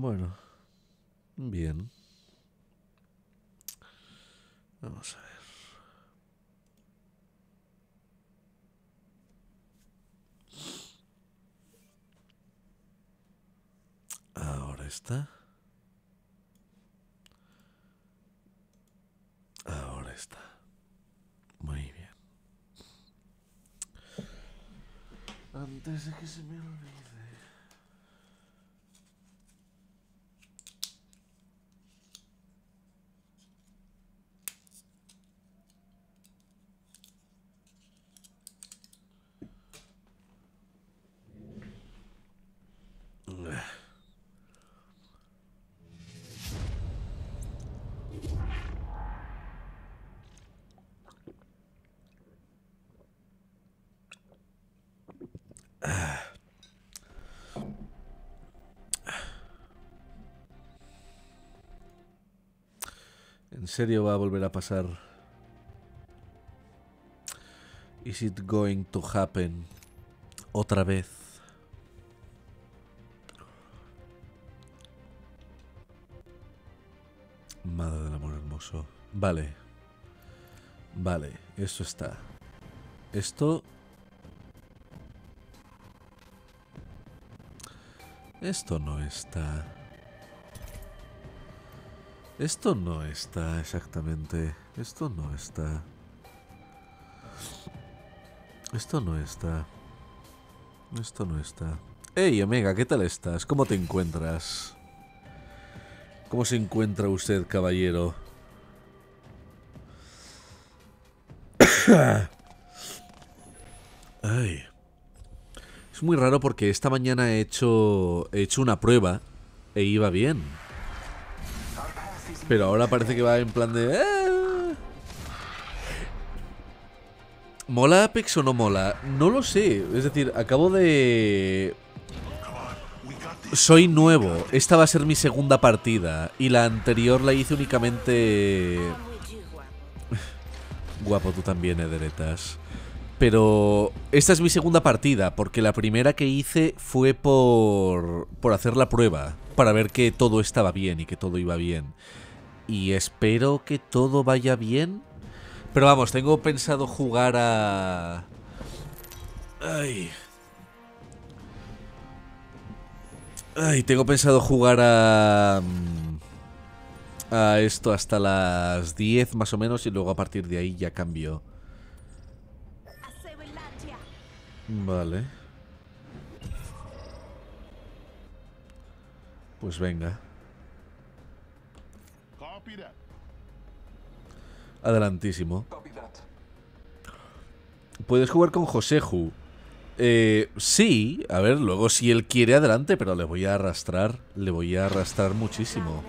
Bueno. Bien. Vamos a ver. Ahora está. Ahora está. Muy bien. Antes de que se me olvide. ¿En serio va a volver a pasar? Is it going to happen otra vez? Madre del amor hermoso. Vale. Vale, eso está. Esto... Esto no está. Esto no está exactamente. Esto no está. Esto no está. Esto no está. Hey, Omega, ¿qué tal estás? ¿Cómo te encuentras? ¿Cómo se encuentra usted, caballero? Ay. Es muy raro porque esta mañana he hecho, he hecho una prueba e iba bien. Pero ahora parece que va en plan de... "Ah". ¿Mola Apex o no mola? No lo sé. Es decir, acabo de... Soy nuevo. Esta va a ser mi segunda partida. Y la anterior la hice únicamente... Guapo, tú también, Ederetas. Pero esta es mi segunda partida, porque la primera que hice fue por, por hacer la prueba, para ver que todo estaba bien y que todo iba bien. Y espero que todo vaya bien. Pero vamos, tengo pensado jugar a... Ay. Ay, tengo pensado jugar a... mm, A esto hasta las 10 más o menos y luego a partir de ahí ya cambio. Vale. Pues venga. Adelantísimo. Puedes jugar con Joseju. Eh, sí, a ver, luego si él quiere adelante, pero le voy a arrastrar. Le voy a arrastrar muchísimo.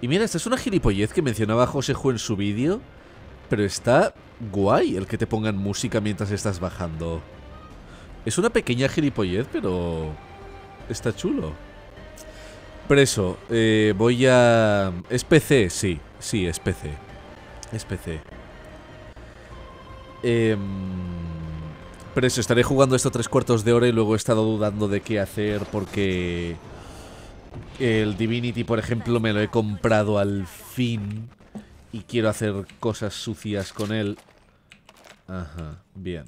Y mira, esta es una gilipollez que mencionaba Joseju en su vídeo. Pero está guay el que te pongan música mientras estás bajando. Es una pequeña gilipollez, pero está chulo. Pero eso, eh, voy a... ¿Es PC? Sí, sí, es PC. Es PC. Em, pero eso, estaré jugando esto tres cuartos de hora y luego he estado dudando de qué hacer porque... El Divinity, por ejemplo, me lo he comprado al fin y quiero hacer cosas sucias con él. Ajá, bien.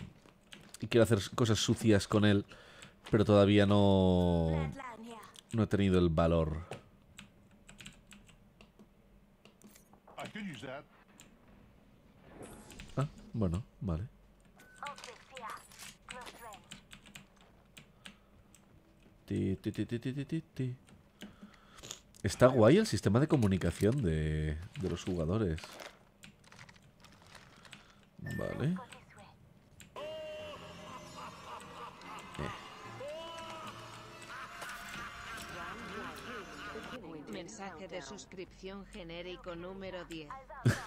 Y quiero hacer cosas sucias con él, pero todavía no... No he tenido el valor. Ah, bueno, vale. Ti, ti, ti. Está guay el sistema de comunicación de, de los jugadores. Vale. Mensaje de suscripción genérico número 10.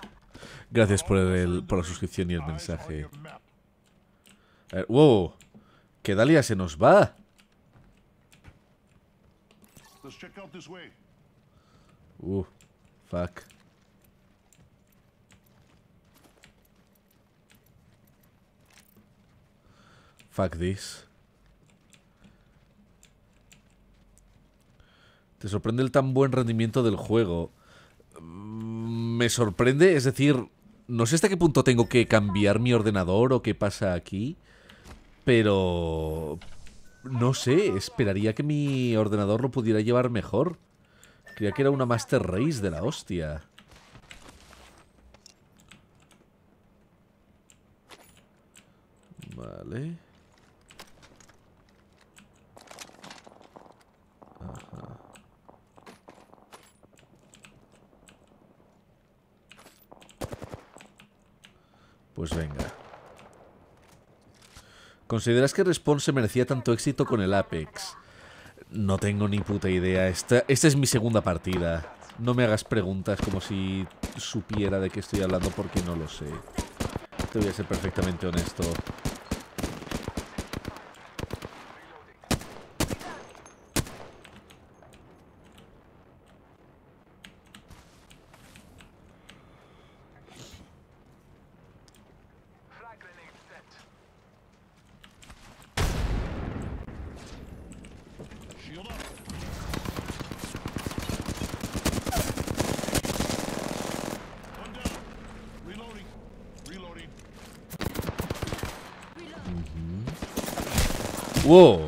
Gracias por, el, por la suscripción y el mensaje. A ver, wow, que Dalia se nos va. Uh, fuck. Fuck this. Te sorprende el tan buen rendimiento del juego. Mm, Me sorprende, es decir, no sé hasta qué punto tengo que cambiar mi ordenador o qué pasa aquí, pero no sé, esperaría que mi ordenador lo pudiera llevar mejor. Creía que era una Master Race de la hostia. Vale. Pues venga. ¿Consideras que Respawn se merecía tanto éxito con el Apex? No tengo ni puta idea. Esta, esta es mi segunda partida. No me hagas preguntas como si supiera de qué estoy hablando porque no lo sé. Te voy a ser perfectamente honesto. ¡Wow!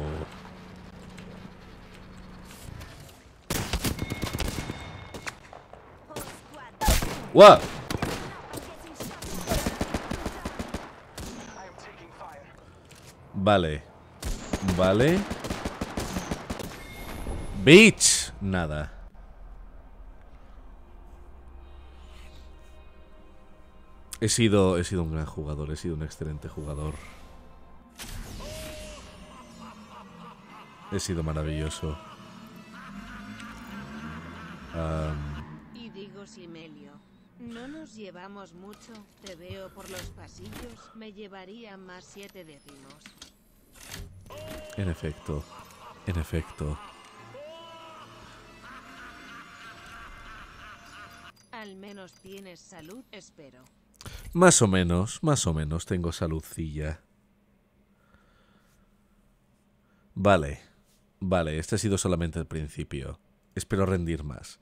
¡Wow! Vale. Vale. Bitch. Nada. He sido, he sido un gran jugador, he sido un excelente jugador. He sido maravilloso. Y digo Simelio, no nos llevamos mucho. Te veo por los pasillos. Me llevaría más siete décimos. en efecto. En efecto. Al menos tienes salud, espero. Más o menos, más o menos tengo saludcilla. Vale, vale, este ha sido solamente el principio. Espero rendir más.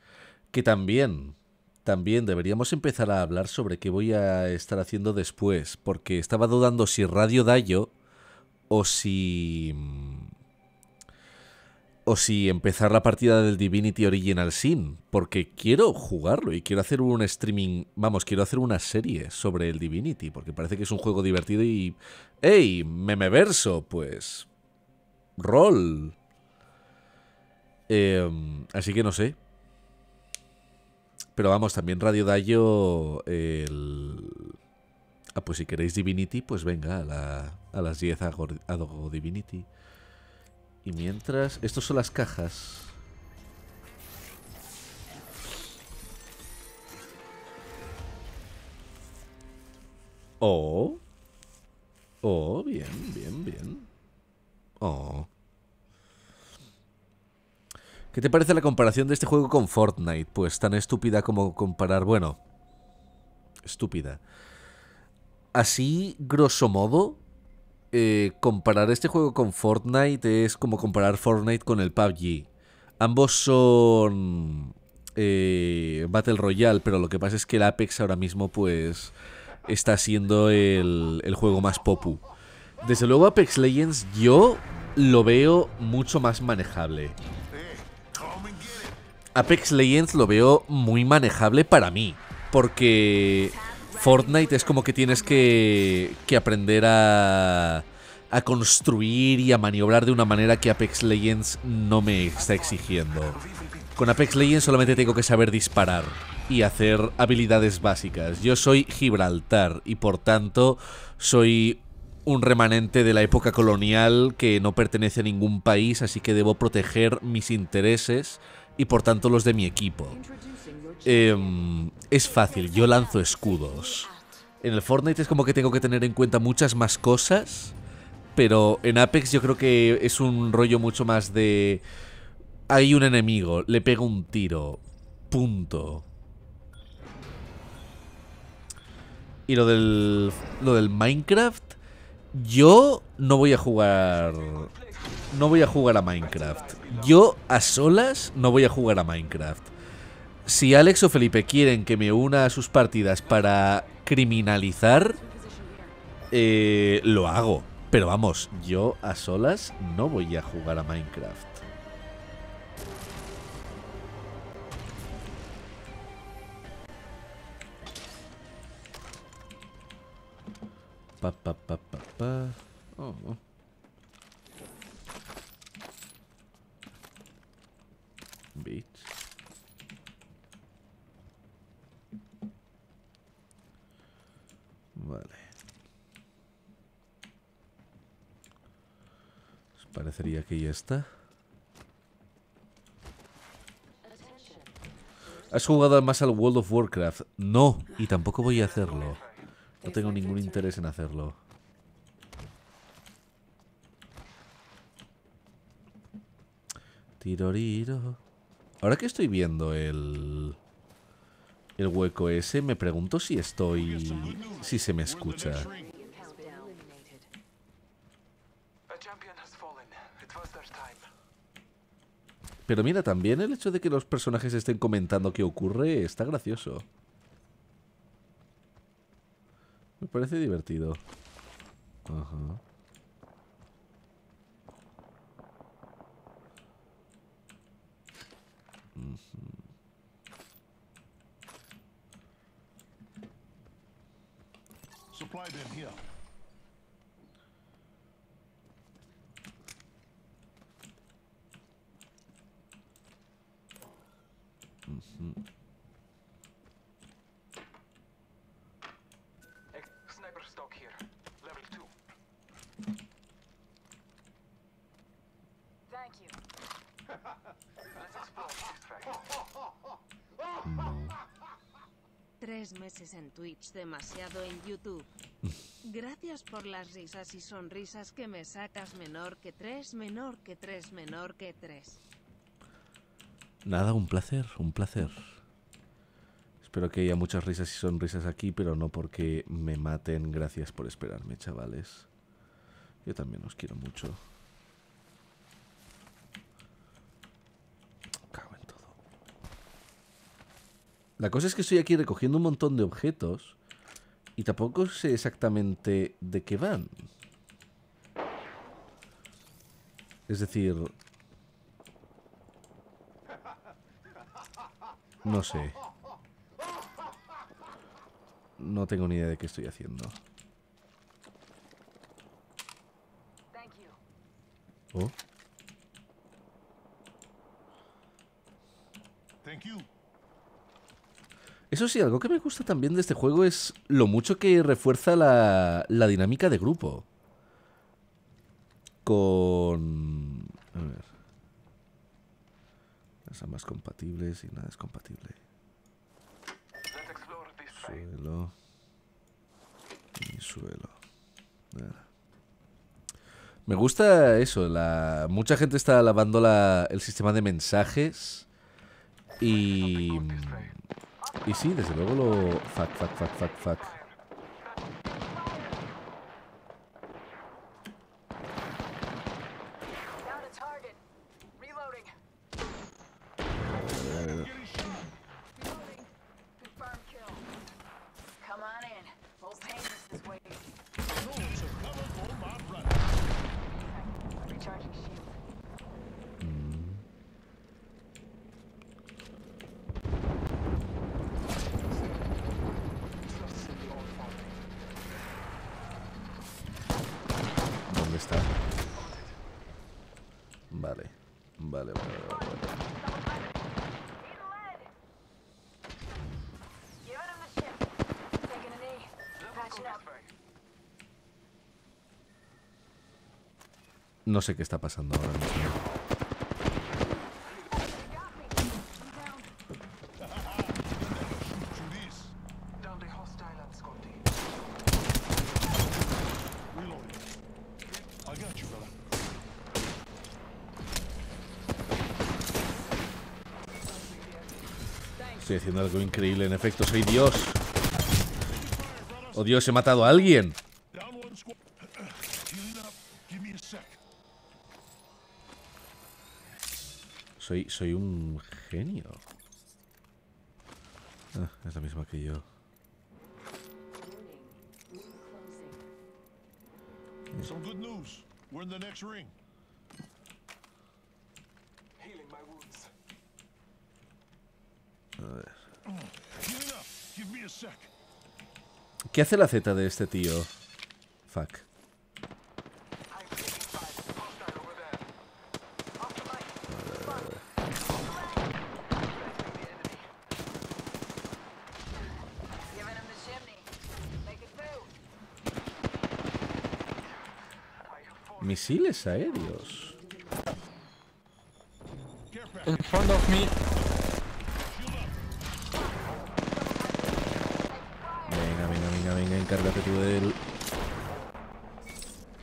Que también, también deberíamos empezar a hablar sobre qué voy a estar haciendo después, porque estaba dudando si Radio Dayo o si... O si empezar la partida del Divinity Original Sin, porque quiero jugarlo y quiero hacer un streaming, vamos, quiero hacer una serie sobre el Divinity, porque parece que es un juego divertido y... ¡Ey! Memeverso, pues... Rol. Em, así que no sé. Pero vamos, también Radio Dayo... El... Ah, pues si queréis Divinity, pues venga, a las 10 hago, hago Divinity. Y mientras... Estos son las cajas. Oh. Oh, bien, bien, bien. Oh. ¿Qué te parece la comparación de este juego con Fortnite? Pues tan estúpida como comparar... Bueno. Estúpida. Así, grosso modo, eh, comparar este juego con Fortnite es como comparar Fortnite con el PUBG. Ambos son eh, Battle Royale, pero lo que pasa es que el Apex ahora mismo pues está siendo el, el juego más popu. Desde luego Apex Legends yo lo veo mucho más manejable. Apex Legends lo veo muy manejable para mí. Porque Fortnite es como que tienes que, que aprender a, a construir y a maniobrar de una manera que Apex Legends no me está exigiendo. Con Apex Legends solamente tengo que saber disparar y hacer habilidades básicas. Yo soy Gibraltar y por tanto soy un remanente de la época colonial que no pertenece a ningún país, así que debo proteger mis intereses y por tanto los de mi equipo. Em, es fácil, yo lanzo escudos. En el Fortnite es como que tengo que tener en cuenta muchas más cosas, pero en Apex yo creo que es un rollo mucho más de... Hay un enemigo, le pego un tiro, punto. Y lo del, lo del Minecraft Yo no voy a jugar. No voy a jugar a Minecraft. Yo a solas no voy a jugar a Minecraft. Si Alex o Felipe quieren que me una a sus partidas para criminalizar, eh, lo hago. Pero vamos, yo a solas no voy a jugar a Minecraft. Pa, pa, pa, pa, pa. Oh, oh. Bitch. Vale. Pues Parecería que ya está. ¿Has jugado más al World of Warcraft? No, y tampoco voy a hacerlo. No tengo ningún interés en hacerlo. Tiroriro. Ahora que estoy viendo el el hueco ese, me pregunto si estoy si se me escucha. Pero mira, también el hecho de que los personajes estén comentando qué ocurre está gracioso. Me parece divertido. Ajá. Tres meses en Twitch, demasiado en YouTube. Gracias por las risas y sonrisas que me sacas menor que tres, menor que tres, menor que tres. Nada, un placer, un placer. Espero que haya muchas risas y sonrisas aquí, pero no porque me maten. Gracias por esperarme, chavales. Yo también os quiero mucho. Cago en todo. La cosa es que estoy aquí recogiendo un montón de objetos y tampoco sé exactamente de qué van. Es decir, No sé. No tengo ni idea de qué estoy haciendo. Oh. Eso sí, algo que me gusta también de este juego es lo mucho que refuerza la, la dinámica de grupo. Con... A ver. Las ambas compatibles y nada es compatible. Suelo. Y suelo. Nada. Me gusta eso. La... Mucha gente está alabando la... el sistema de mensajes. Y. Y sí, desde luego lo. Fuck, fuck, fuck, fuck, fuck. Sé qué está pasando ahora. Estoy haciendo algo increíble. En efecto, soy Dios. Oh Dios, he matado a alguien. Soy, soy un genio. Ah, es la misma que yo. Some good news. We're in the next ring. Healing my wounds. A sec. ¿Qué hace la Z de este tío? Fuck. Misiles aéreos. In front of me. Venga, venga, venga, venga, encárgate tú de él.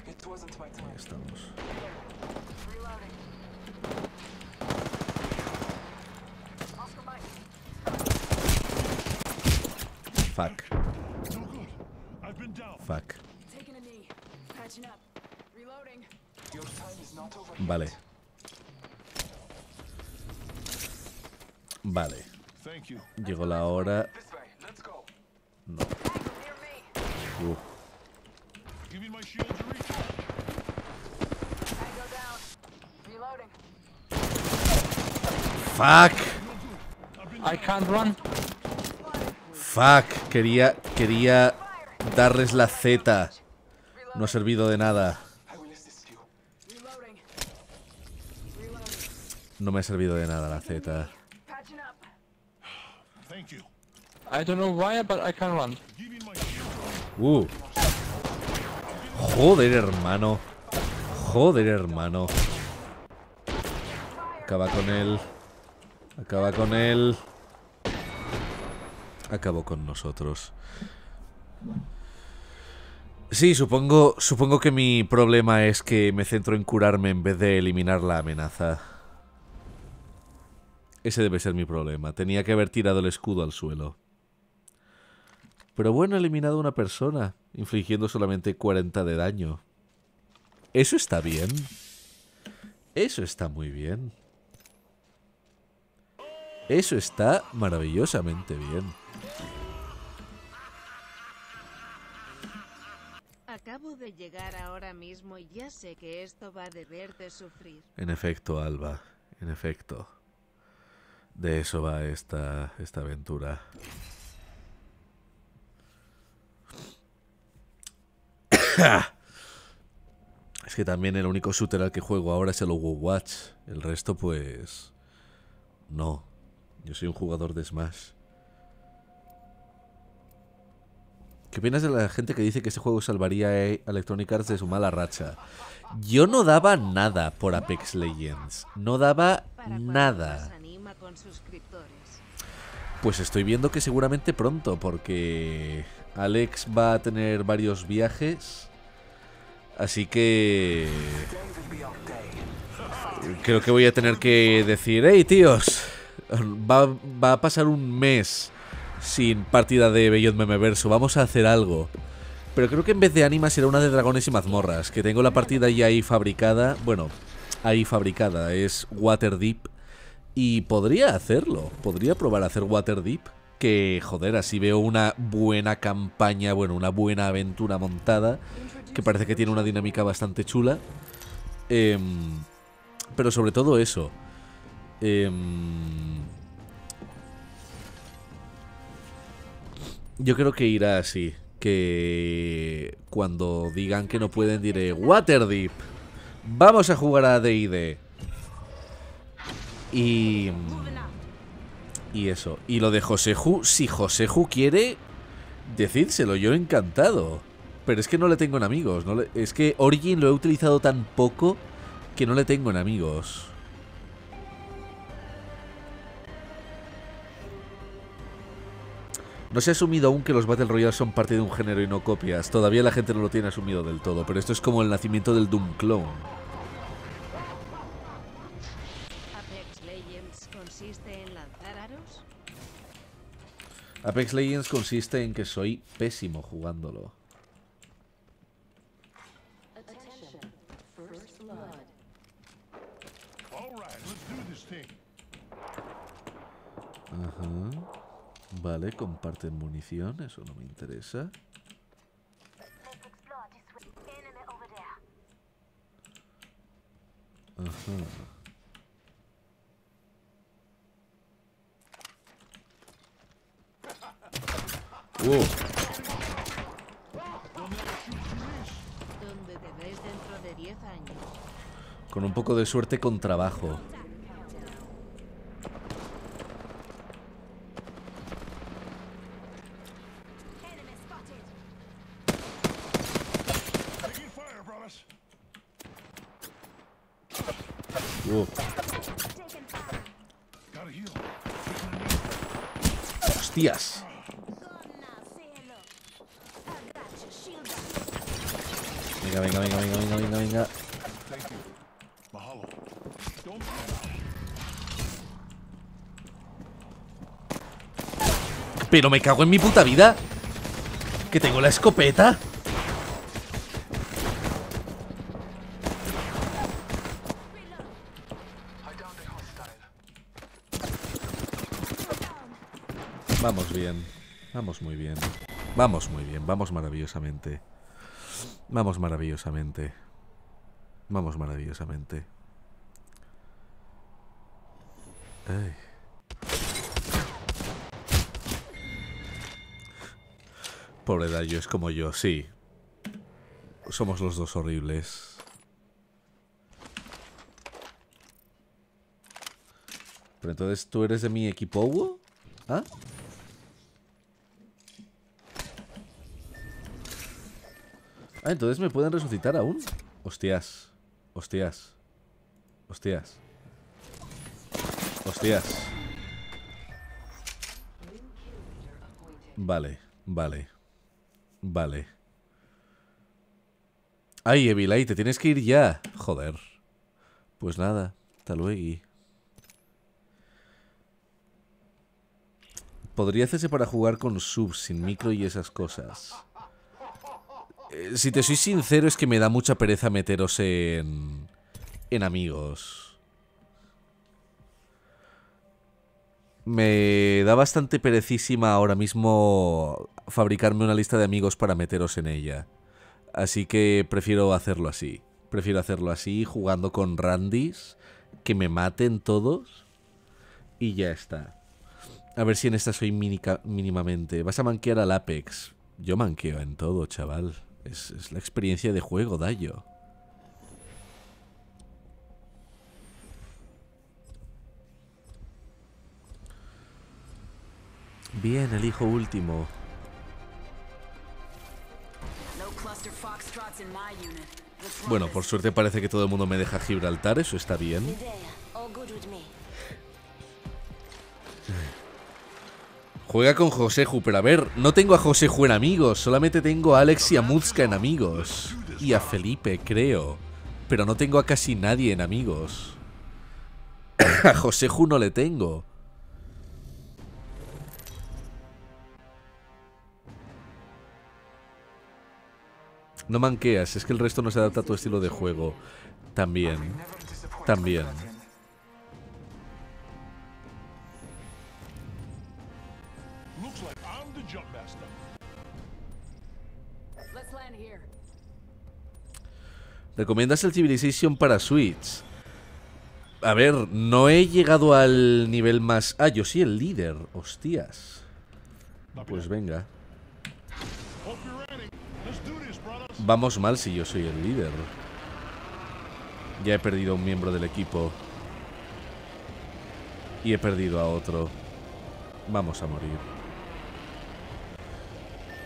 It wasn't my Ahí time. estamos. Reloading. Oscar Mike. Fuck, No good. I've been down. fuck. Taking a knee. Patching up. Reloading. Your time is not over. Vale. Vale. Thank you. Llegó la hora. This way. Let's go. Tango near me. Uh, Giving my shield to recharge. Tango down. Reloading. fuck, I can't run. fuck. Quería, quería darles la Z. No ha servido de nada. No me ha servido de nada la Z. I don't know why, but I can run. Uh. Joder, hermano. Joder, hermano. Acaba con él. Acaba con él. Acabó con nosotros. Sí, supongo, supongo que mi problema es que me centro en curarme en vez de eliminar la amenaza. Ese debe ser mi problema. Tenía que haber tirado el escudo al suelo. Pero bueno, he eliminado a una persona, infligiendo solamente 40 de daño. Eso está bien. Eso está muy bien. Eso está maravillosamente bien. Acabo de llegar ahora mismo y ya sé que esto va de verte sufrir. En efecto, Alba. En efecto. De eso va esta, esta aventura. Es que también el único shooter al que juego ahora es el Overwatch. El resto, pues... No. Yo soy un jugador de Smash. ¿Qué opinas de la gente que dice que ese juego salvaría a Electronic Arts de su mala racha? Yo no daba nada por Apex Legends. No daba nada. Pues estoy viendo que seguramente pronto, porque Alex va a tener varios viajes. Así que creo que voy a tener que decir, hey tíos, va, va a pasar un mes sin partida de Beyond Memeverso, vamos a hacer algo. Pero creo que en vez de Anima será una de dragones y mazmorras, que tengo la partida ya ahí fabricada, bueno, ahí fabricada, es Waterdeep. Y podría hacerlo, podría probar a hacer Waterdeep. Que, joder, así veo una buena campaña, bueno, una buena aventura montada. Que parece que tiene una dinámica bastante chula. Em, pero sobre todo eso. Em, yo creo que irá así. Que cuando digan que no pueden diré Waterdeep. Vamos a jugar a D&D. Y... Y eso. Y lo de Joseju, si Joseju quiere, decídselo, yo encantado. Pero es que no le tengo en amigos. No es que Origin lo he utilizado tan poco que no le tengo en amigos. No se ha asumido aún que los Battle Royale son parte de un género y no copias. Todavía la gente no lo tiene asumido del todo, pero esto es como el nacimiento del Doom Clone. Apex Legends consiste en que soy pésimo jugándolo. Ajá. Vale, comparten munición, eso no me interesa. Ajá. Wow. Donde te ves dentro de 10 años. Con un poco de suerte con trabajo. Enemy spotted. Taking fire, brothers. Wow. Taking fire. Gotta heal. Hostias. Gone now. Say hello. I got you. Shield up. Venga, venga, venga, venga, venga, venga, venga. Thank you. Mahalo. Don't Pero me cago en mi puta vida. Que tengo la escopeta. Vamos bien. Vamos muy bien. Vamos muy bien. Vamos maravillosamente. Vamos maravillosamente. Vamos maravillosamente. Ay. Pobre Dayo, es como yo, sí. Somos los dos horribles. Pero entonces, ¿tú eres de mi equipo? ¿Ah? Ah, entonces me pueden resucitar aún. Hostias. Hostias. Hostias. Hostias. Vale, vale. Vale. Ay, Evilay, te tienes que ir ya. Joder. Pues nada, hasta luego. Podría hacerse para jugar con subs sin micro y esas cosas. Eh, si te soy sincero es que me da mucha pereza meteros en... En amigos. Me da bastante perecísima ahora mismo fabricarme una lista de amigos para meteros en ella. Así que prefiero hacerlo así. Prefiero hacerlo así, jugando con Randys, que me maten todos y ya está. A ver si en esta soy mínimamente. Vas a manquear al Apex. Yo manqueo en todo, chaval. Es, es la experiencia de juego, Dayo. El hijo último. Bueno, por suerte parece que todo el mundo me deja Gibraltar, eso está bien. Juega con Joseju, pero a ver, no tengo a Joseju en amigos, solamente tengo a Alex y a Muzka en amigos. Y a Felipe, creo. Pero no tengo a casi nadie en amigos. a Joseju no le tengo. No manqueas, es que el resto no se adapta a tu estilo de juego. También. También. ¿Recomiendas el Civilization para Switch? A ver, no he llegado al nivel más... Ah, yo sí, el líder. Hostias. Pues venga. Vamos mal si yo soy el líder. Ya he perdido a un miembro del equipo. Y he perdido a otro. Vamos a morir.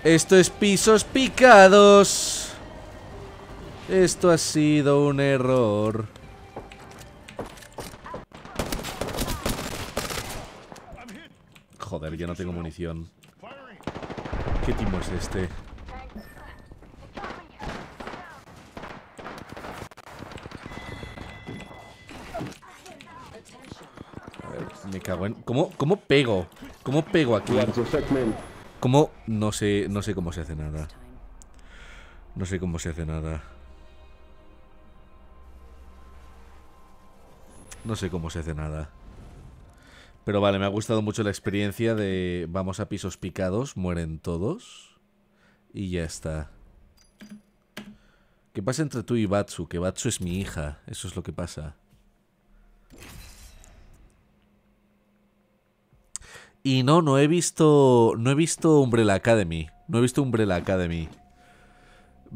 Esto es pisos picados. Esto ha sido un error. Joder, ya no tengo munición. ¿Qué timo es este? Me cago en... ¿Cómo, cómo pego? ¿Cómo pego aquí? ¿Cómo? No sé, no sé cómo se hace nada. No sé cómo se hace nada. No sé cómo se hace nada. Pero vale, me ha gustado mucho la experiencia de vamos a pisos picados, mueren todos. Y ya está. ¿Qué pasa entre tú y Batsu? Que Batsu es mi hija. Eso es lo que pasa. Y no, no he visto. No he visto Umbrella Academy. No he visto Umbrella Academy.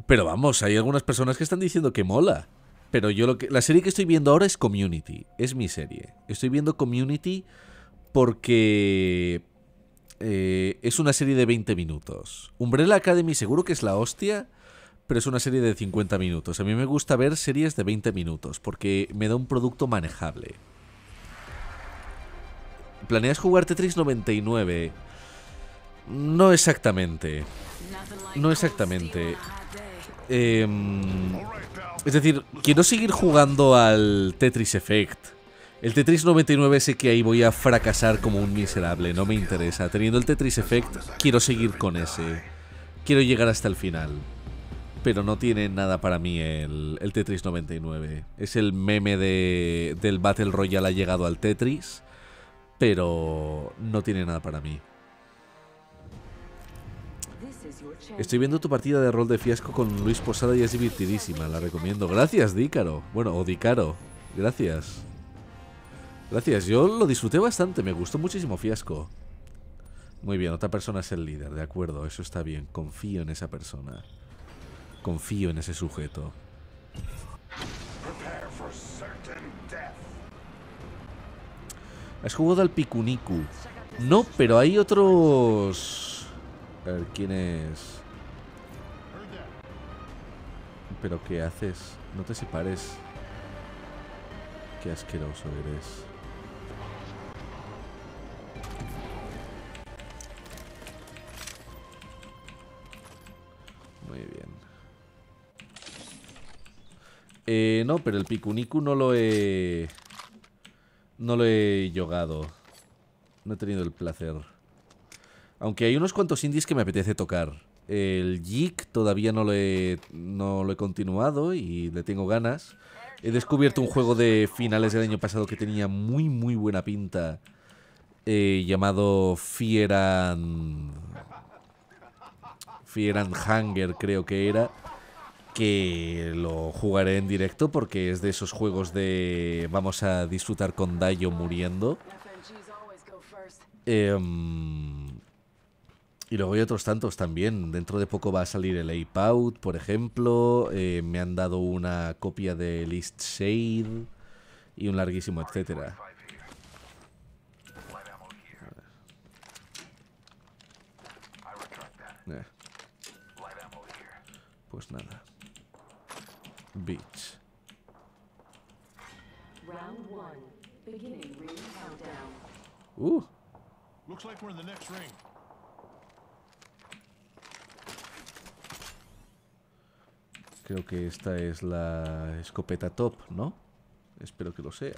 Pero vamos, hay algunas personas que están diciendo que mola. Pero yo lo que. La serie que estoy viendo ahora es Community. Es mi serie. Estoy viendo Community porque. eh, es una serie de 20 minutos. Umbrella Academy seguro que es la hostia. Pero es una serie de 50 minutos. A mí me gusta ver series de 20 minutos. Porque me da un producto manejable. ¿Planeas jugar Tetris 99? No exactamente. No exactamente. Em, es decir, quiero seguir jugando al Tetris Effect. El Tetris 99 sé que ahí voy a fracasar como un miserable, no me interesa. Teniendo el Tetris Effect, quiero seguir con ese. Quiero llegar hasta el final. Pero no tiene nada para mí el, el Tetris 99. Es el meme de, del Battle Royale ha llegado al Tetris. Pero no tiene nada para mí. Estoy viendo tu partida de rol de fiasco con Luis Posada y es divertidísima, la recomiendo. Gracias, Dícaro. Bueno, o Dícaro. Gracias. Gracias, yo lo disfruté bastante, me gustó muchísimo fiasco. Muy bien, otra persona es el líder, de acuerdo, eso está bien. Confío en esa persona. Confío en ese sujeto. ¿Has jugado al Pikuniku? No, pero hay otros... A ver, ¿quién es? ¿Pero qué haces? No te separes. Qué asqueroso eres. Muy bien. Eh, no, pero el Pikuniku no lo he... No lo he yogado. No he tenido el placer. Aunque hay unos cuantos indies que me apetece tocar. El Geek todavía no lo he, no lo he continuado y le tengo ganas. He descubierto un juego de finales del año pasado que tenía muy, muy buena pinta. eh, llamado Fear and... Fear and Hunger creo que era. Que lo jugaré en directo porque es de esos juegos de... Vamos a disfrutar con Dayo muriendo. Em, y luego hay otros tantos también. Dentro de poco va a salir el Ape Out, por ejemplo. Eh, me han dado una copia de List Shade y un larguísimo etcétera. Eh, pues nada. Beach. Round one. Beginning ring countdown. Uh, Looks like we're in the next ring. creo que esta es la escopeta top, ¿no? Espero que lo sea.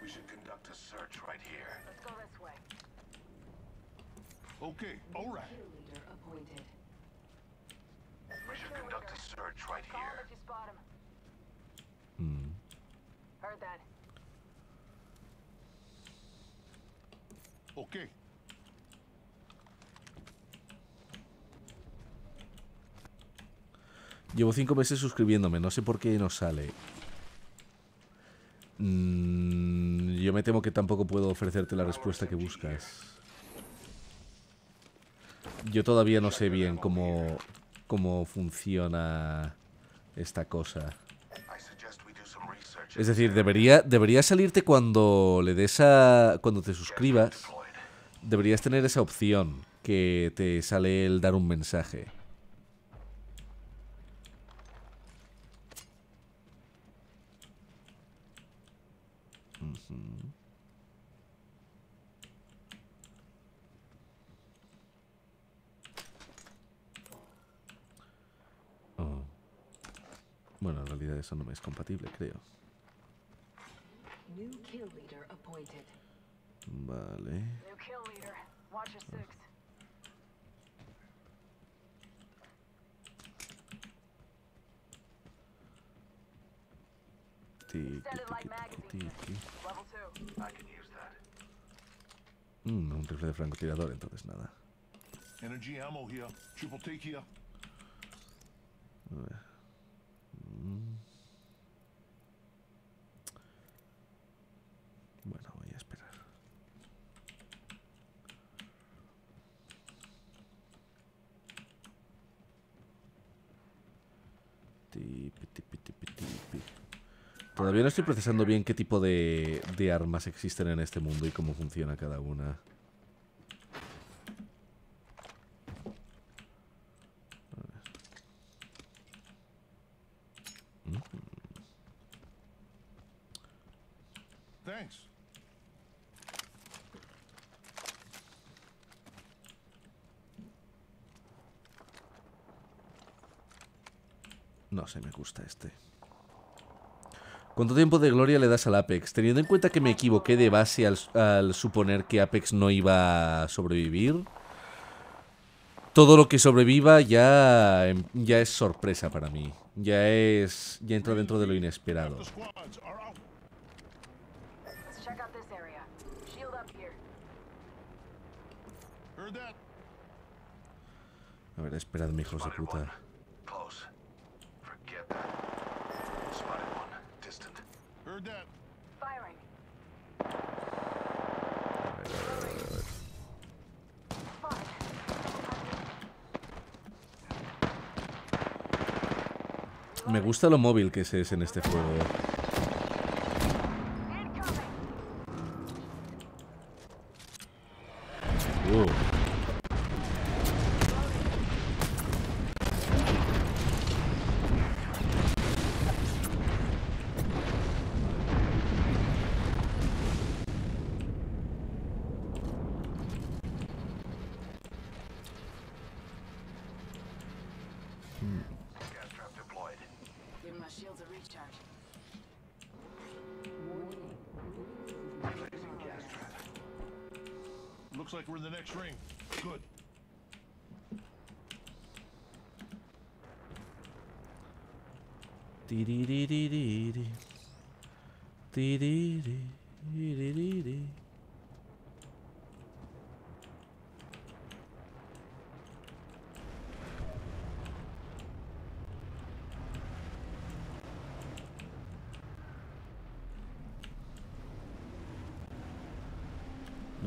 We should conduct a search right here. Let's go this way. Okay, all right. We should conduct a search right here. Heard that. Okay. Llevo cinco meses suscribiéndome, no sé por qué no sale. Mm, yo me temo que tampoco puedo ofrecerte la respuesta que buscas. Yo todavía no sé bien cómo, cómo funciona esta cosa. I suggest we do some research. Es decir, debería, debería salirte cuando le des a... cuando te suscribas. Deberías tener esa opción que te sale el dar un mensaje. Oh. Bueno, en realidad eso no me es compatible, creo. Vale. New kill leader. Watch your six. Tiki, tiki, magazine. tiki. Level two. I can use that. Mm, un rifle de francotirador, entonces nada. Energy ammo here. Triple take here. Bueno, voy a esperar. Tipi, tipi, tipi, tipi. Todavía no estoy procesando bien qué tipo de, de armas existen en este mundo y cómo funciona cada una. Thanks. No sé, me gusta este. ¿Cuánto tiempo de gloria le das al Apex? Teniendo en cuenta que me equivoqué de base al, suponer que Apex no iba a sobrevivir, todo lo que sobreviva ya, em, ya es sorpresa para mí. Ya es. ya entra dentro de lo inesperado. A ver, esperadme, hijos de puta. Close. Forget that. Spotted one. Distant. Heard that. Firing. Me gusta lo móvil que se es en este juego. Incoming. Uh. Gas trap deployed. Give my shields a recharge. Placing gas trap. Looks like we're in the next ring. Good. Tiriririri. Tiriririri.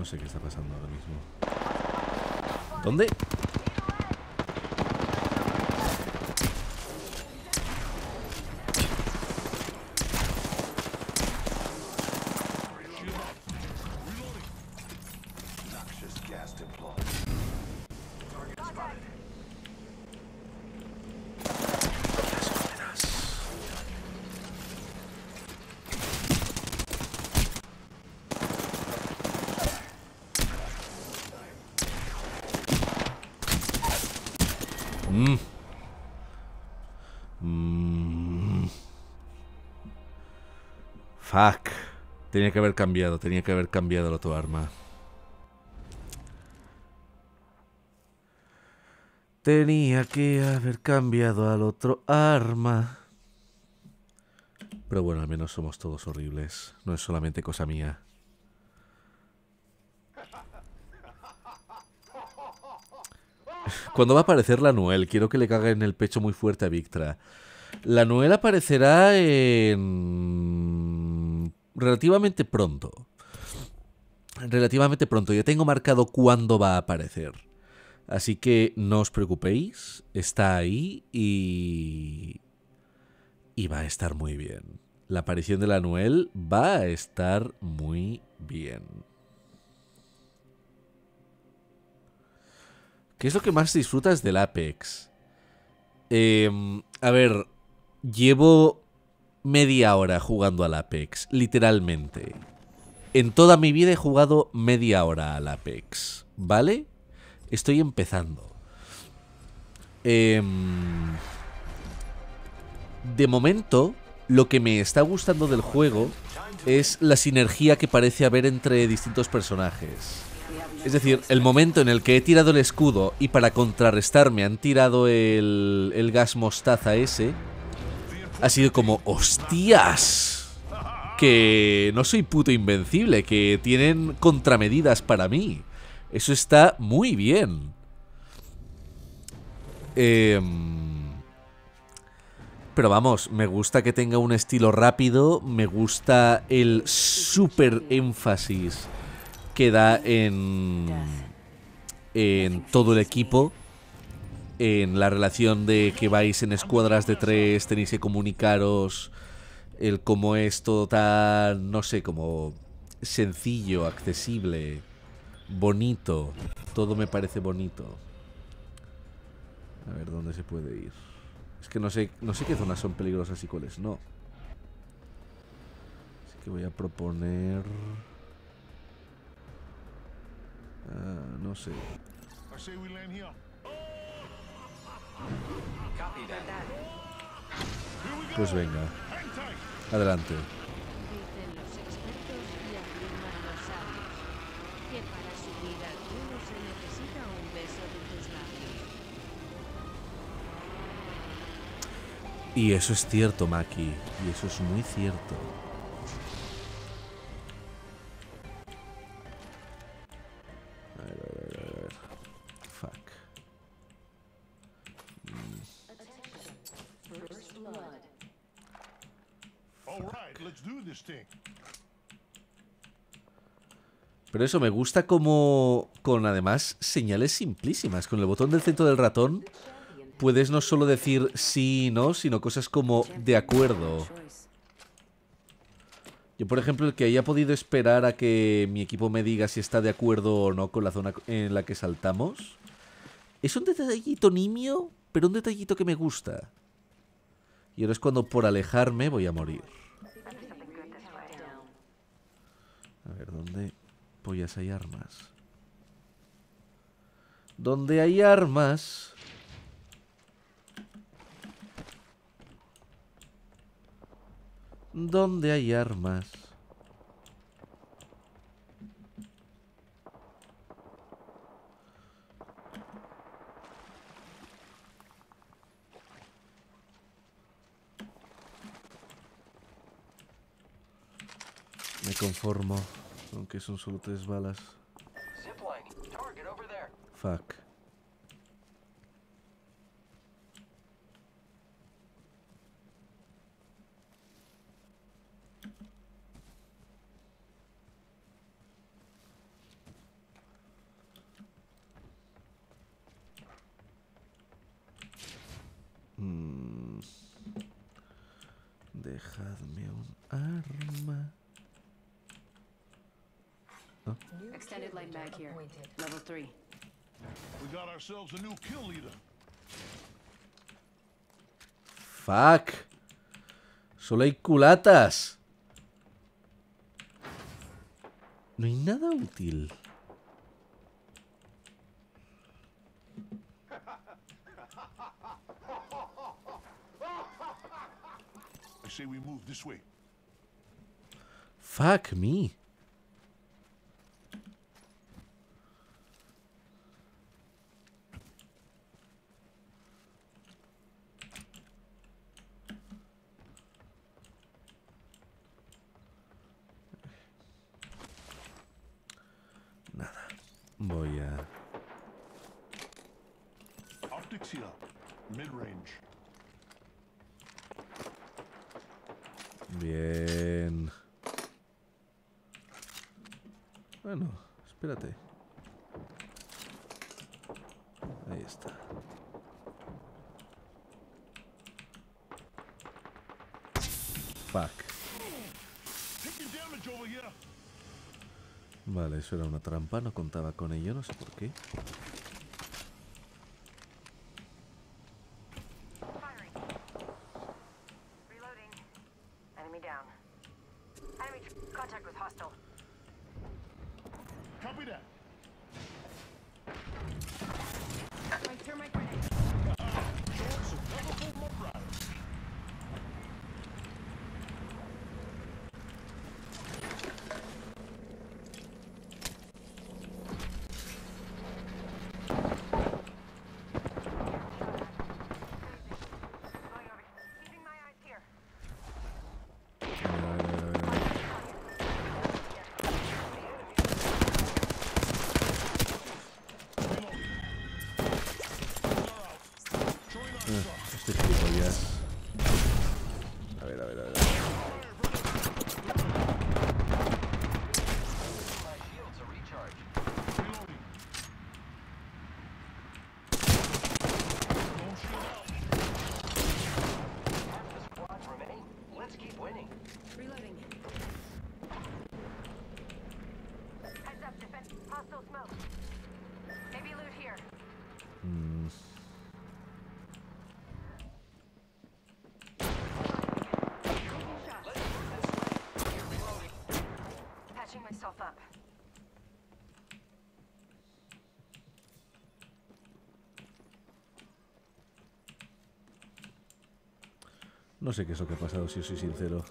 No sé qué está pasando ahora mismo. ¿Dónde? Noxious gas deployed. Target spotted. Mm. Mm. Fuck. Tenía que haber cambiado, tenía que haber cambiado la tu arma. Tenía que haber cambiado al otro arma. Pero bueno, al menos somos todos horribles. No es solamente cosa mía. Cuando va a aparecer la Noel? Quiero que le cague en el pecho muy fuerte a Victra. La Noel aparecerá en... relativamente pronto. Relativamente pronto. Ya tengo marcado cuándo va a aparecer. Así que no os preocupéis. Está ahí y... Y va a estar muy bien. La aparición de la Noel va a estar muy bien. ¿Qué es lo que más disfrutas del Apex? Em, a ver, llevo media hora jugando al Apex, literalmente. En toda mi vida he jugado media hora al Apex, ¿vale? Estoy empezando. Em, de momento, lo que me está gustando del juego es la sinergia que parece haber entre distintos personajes. Es decir, el momento en el que he tirado el escudo y para contrarrestar me han tirado el, el gas mostaza ese, ha sido como, ¡hostias! que no soy puto invencible, que tienen contramedidas para mí. Eso está muy bien. Em, pero vamos, me gusta que tenga un estilo rápido, me gusta el súper énfasis que da en, en todo el equipo, en la relación de que vais en escuadras de tres, tenéis que comunicaros, el cómo es todo tan, no sé, como sencillo, accesible, bonito, todo me parece bonito. A ver, ¿dónde se puede ir? Es que no sé, no sé qué zonas son peligrosas y cuáles no. Así que voy a proponer... Ah, no sé. Pues venga, adelante. Dicen los expertos y afirman los sabios que para subir al cielo se necesita un beso de tus labios. Y eso es cierto, Maki. Y eso es muy cierto. A ver. Fuck. All right, let's do this thing. Pero eso me gusta como con además señales simplísimas. Con el botón del centro del ratón puedes no solo decir sí y no, sino cosas como de acuerdo. Yo, por ejemplo, el que haya podido esperar a que mi equipo me diga si está de acuerdo o no con la zona en la que saltamos, es un detallito nimio, pero un detallito que me gusta. Y ahora es cuando por alejarme voy a morir. A ver, ¿dónde pollas hay armas? ¿Dónde hay armas? ¿Dónde hay armas? Me conformo, aunque son solo tres balas. Fuck. Mm. Dejadme un arma. Extended light mag here. Level 3. We got ourselves a new kill leader. Fuck. Solo hay culatas. No hay nada útil. I say we move this way. Fuck me. Eso era una trampa, no contaba con ello, no sé por qué. No sé qué es lo que ha pasado, si os soy sincero.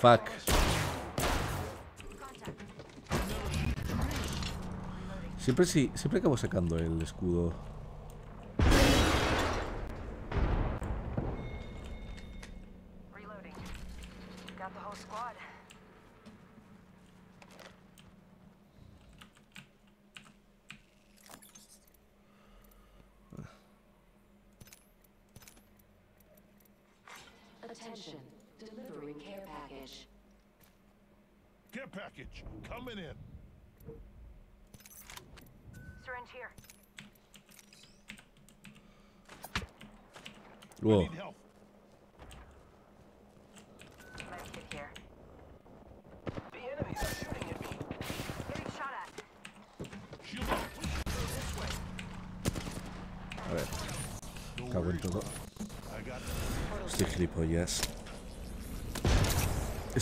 Fuck. Siempre sí, siempre acabo sacando el escudo.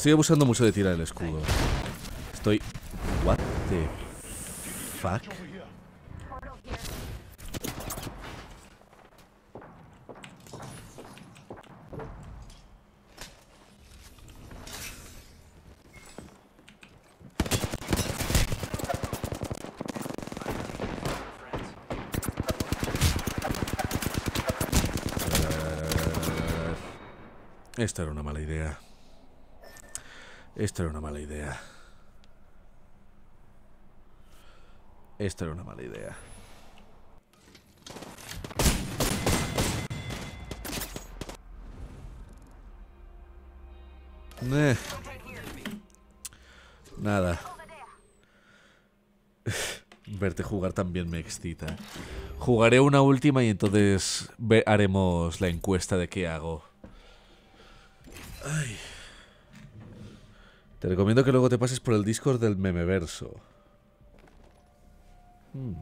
Estoy abusando mucho de tirar el escudo. Estoy... What the fuck? here. Esto era una mala idea. Esto era una mala idea. Esto era una mala idea. Eh. Nada. Verte jugar también me excita. Jugaré una última y entonces haremos la encuesta de qué hago. Te recomiendo que luego te pases por el Discord del Memeverso. Hmm.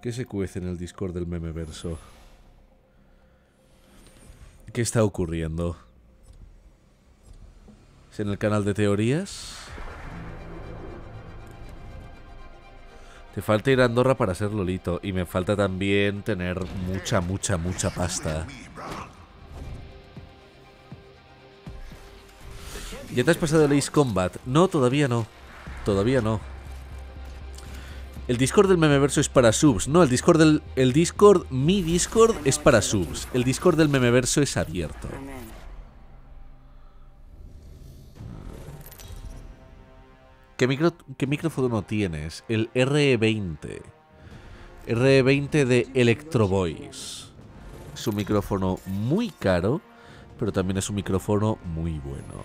¿Qué se cuece en el Discord del Memeverso? ¿Qué está ocurriendo? ¿Es en el canal de teorías? Te falta ir a Andorra para ser Lolito. Y me falta también tener mucha, mucha, mucha pasta. ¿Ya te has pasado el Ace Combat? No, todavía no. Todavía no. El Discord del Memeverso es para subs. No, el Discord del. El Discord. Mi Discord es para subs. El Discord del Memeverso es abierto. ¿Qué, micro, ¿Qué micrófono tienes? El RE20. RE20 de Electro Voice. Es un micrófono muy caro, pero también es un micrófono muy bueno.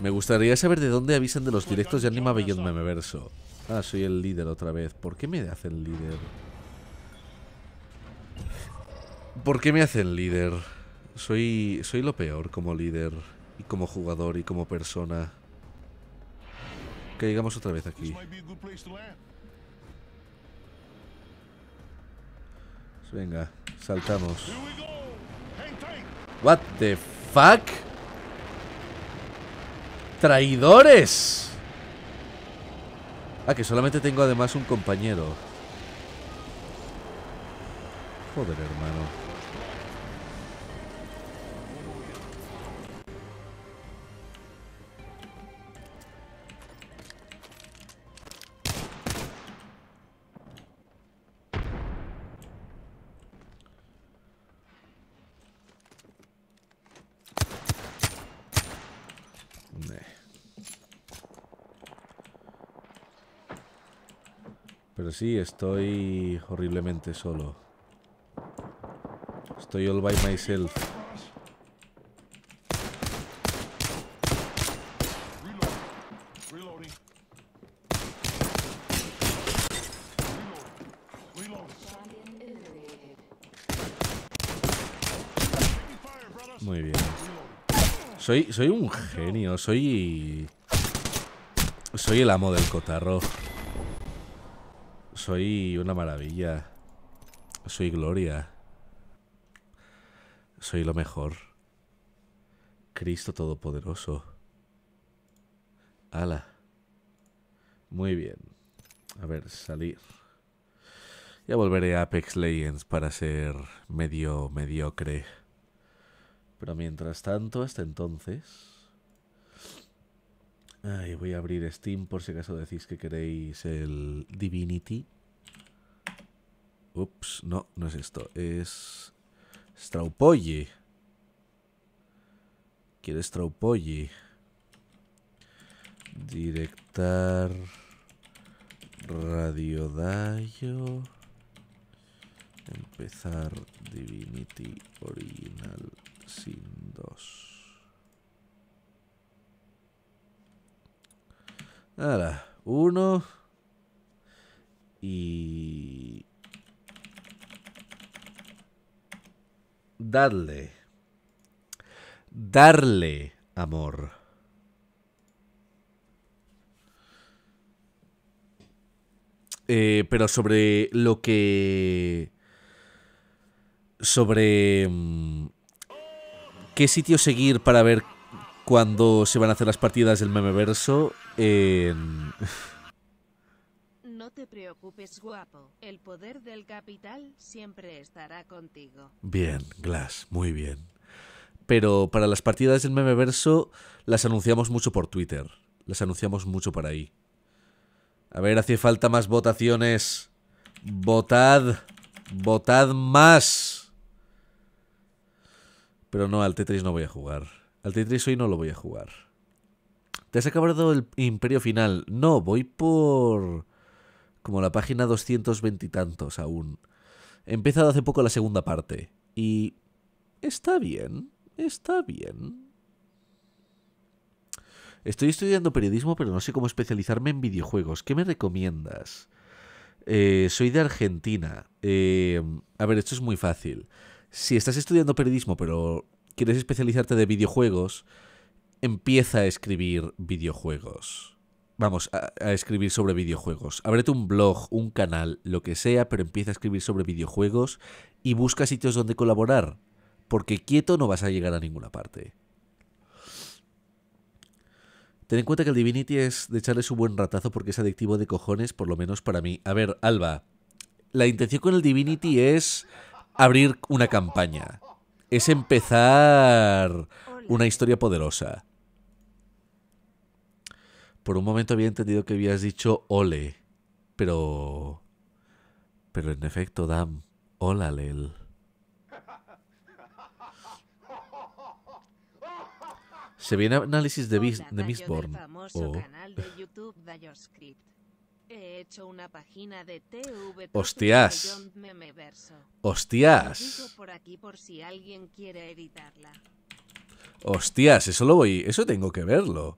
Me gustaría saber de dónde avisan de los directos de Anima Beyond Memeverso. Ah, soy el líder otra vez. ¿Por qué me hacen líder? ¿Por qué me hacen líder? Soy, soy lo peor como líder y como jugador y como persona. Que llegamos otra vez aquí. Land. Venga, saltamos. What the fuck? ¡Traidores! Ah, que solamente tengo además un compañero. Joder, hermano. Pero sí, estoy horriblemente solo. Estoy all by myself. Muy bien. Soy, soy un genio, soy... Soy el amo del cotarro. Soy una maravilla. Soy Gloria. Soy lo mejor. Cristo Todopoderoso. Ala. Muy bien. A ver, salir. Ya volveré a Apex Legends para ser medio mediocre. Pero mientras tanto, hasta entonces... Ay, voy a abrir Steam por si acaso decís que queréis el Divinity. Ups, no, no es esto. Es Straupolli. ¿Quieres Straupolli? Directar Radio Dayo. Empezar Divinity Original sin dos. Nada, uno. Y... Darle. Darle amor. Eh, pero sobre lo que... Sobre... mm, ¿Qué sitio seguir para ver cuándo se van a hacer las partidas del memeverso? En... No te preocupes, guapo. El poder del capital siempre estará contigo. Bien, Glass, muy bien. Pero para las partidas del memeverso las anunciamos mucho por Twitter. Las anunciamos mucho por ahí. A ver, hace falta más votaciones. Votad. Votad más. Pero no, al Tetris no voy a jugar. Al Tetris hoy no lo voy a jugar. ¿Te has acabado el Imperio Final? No, voy por... Como la página 220 y tantos aún. He empezado hace poco la segunda parte. Y... Está bien. Está bien. Estoy estudiando periodismo, pero no sé cómo especializarme en videojuegos. ¿Qué me recomiendas? Eh, soy de Argentina. Eh, a ver, esto es muy fácil. Si estás estudiando periodismo, pero quieres especializarte de videojuegos, empieza a escribir videojuegos. Vamos, a, a escribir sobre videojuegos. Ábrete un blog, un canal, lo que sea, pero empieza a escribir sobre videojuegos y busca sitios donde colaborar. Porque quieto no vas a llegar a ninguna parte. Ten en cuenta que el Divinity es de echarle su buen ratazo porque es adictivo de cojones, por lo menos para mí. A ver, Alba, la intención con el Divinity es abrir una campaña. Es empezar una historia poderosa. Por un momento había entendido que habías dicho ole, pero... Pero en efecto, Dam, hola, Lel. Se viene análisis de, Bis- de Mistborn. Oh. canal de YouTube DayoScript. He hecho una página de TV Hostias. Hostias. por aquí por si alguien quiere editarla. Hostias, eso lo voy. Eso tengo que verlo.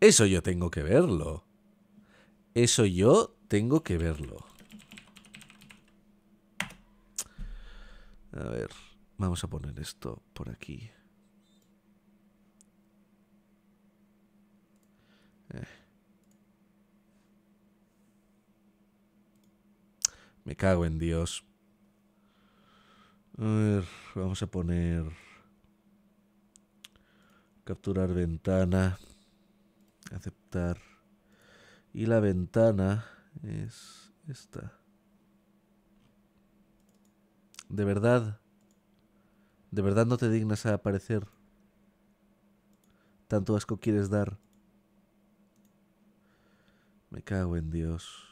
Eso yo tengo que verlo. Eso yo tengo que verlo. A ver, vamos a poner esto por aquí. Eh. Me cago en Dios. A ver, vamos a poner capturar ventana, aceptar. Y la ventana es esta. ¿De verdad? ¿De verdad no te dignas a aparecer? ¿Tanto asco quieres dar? Me cago en Dios.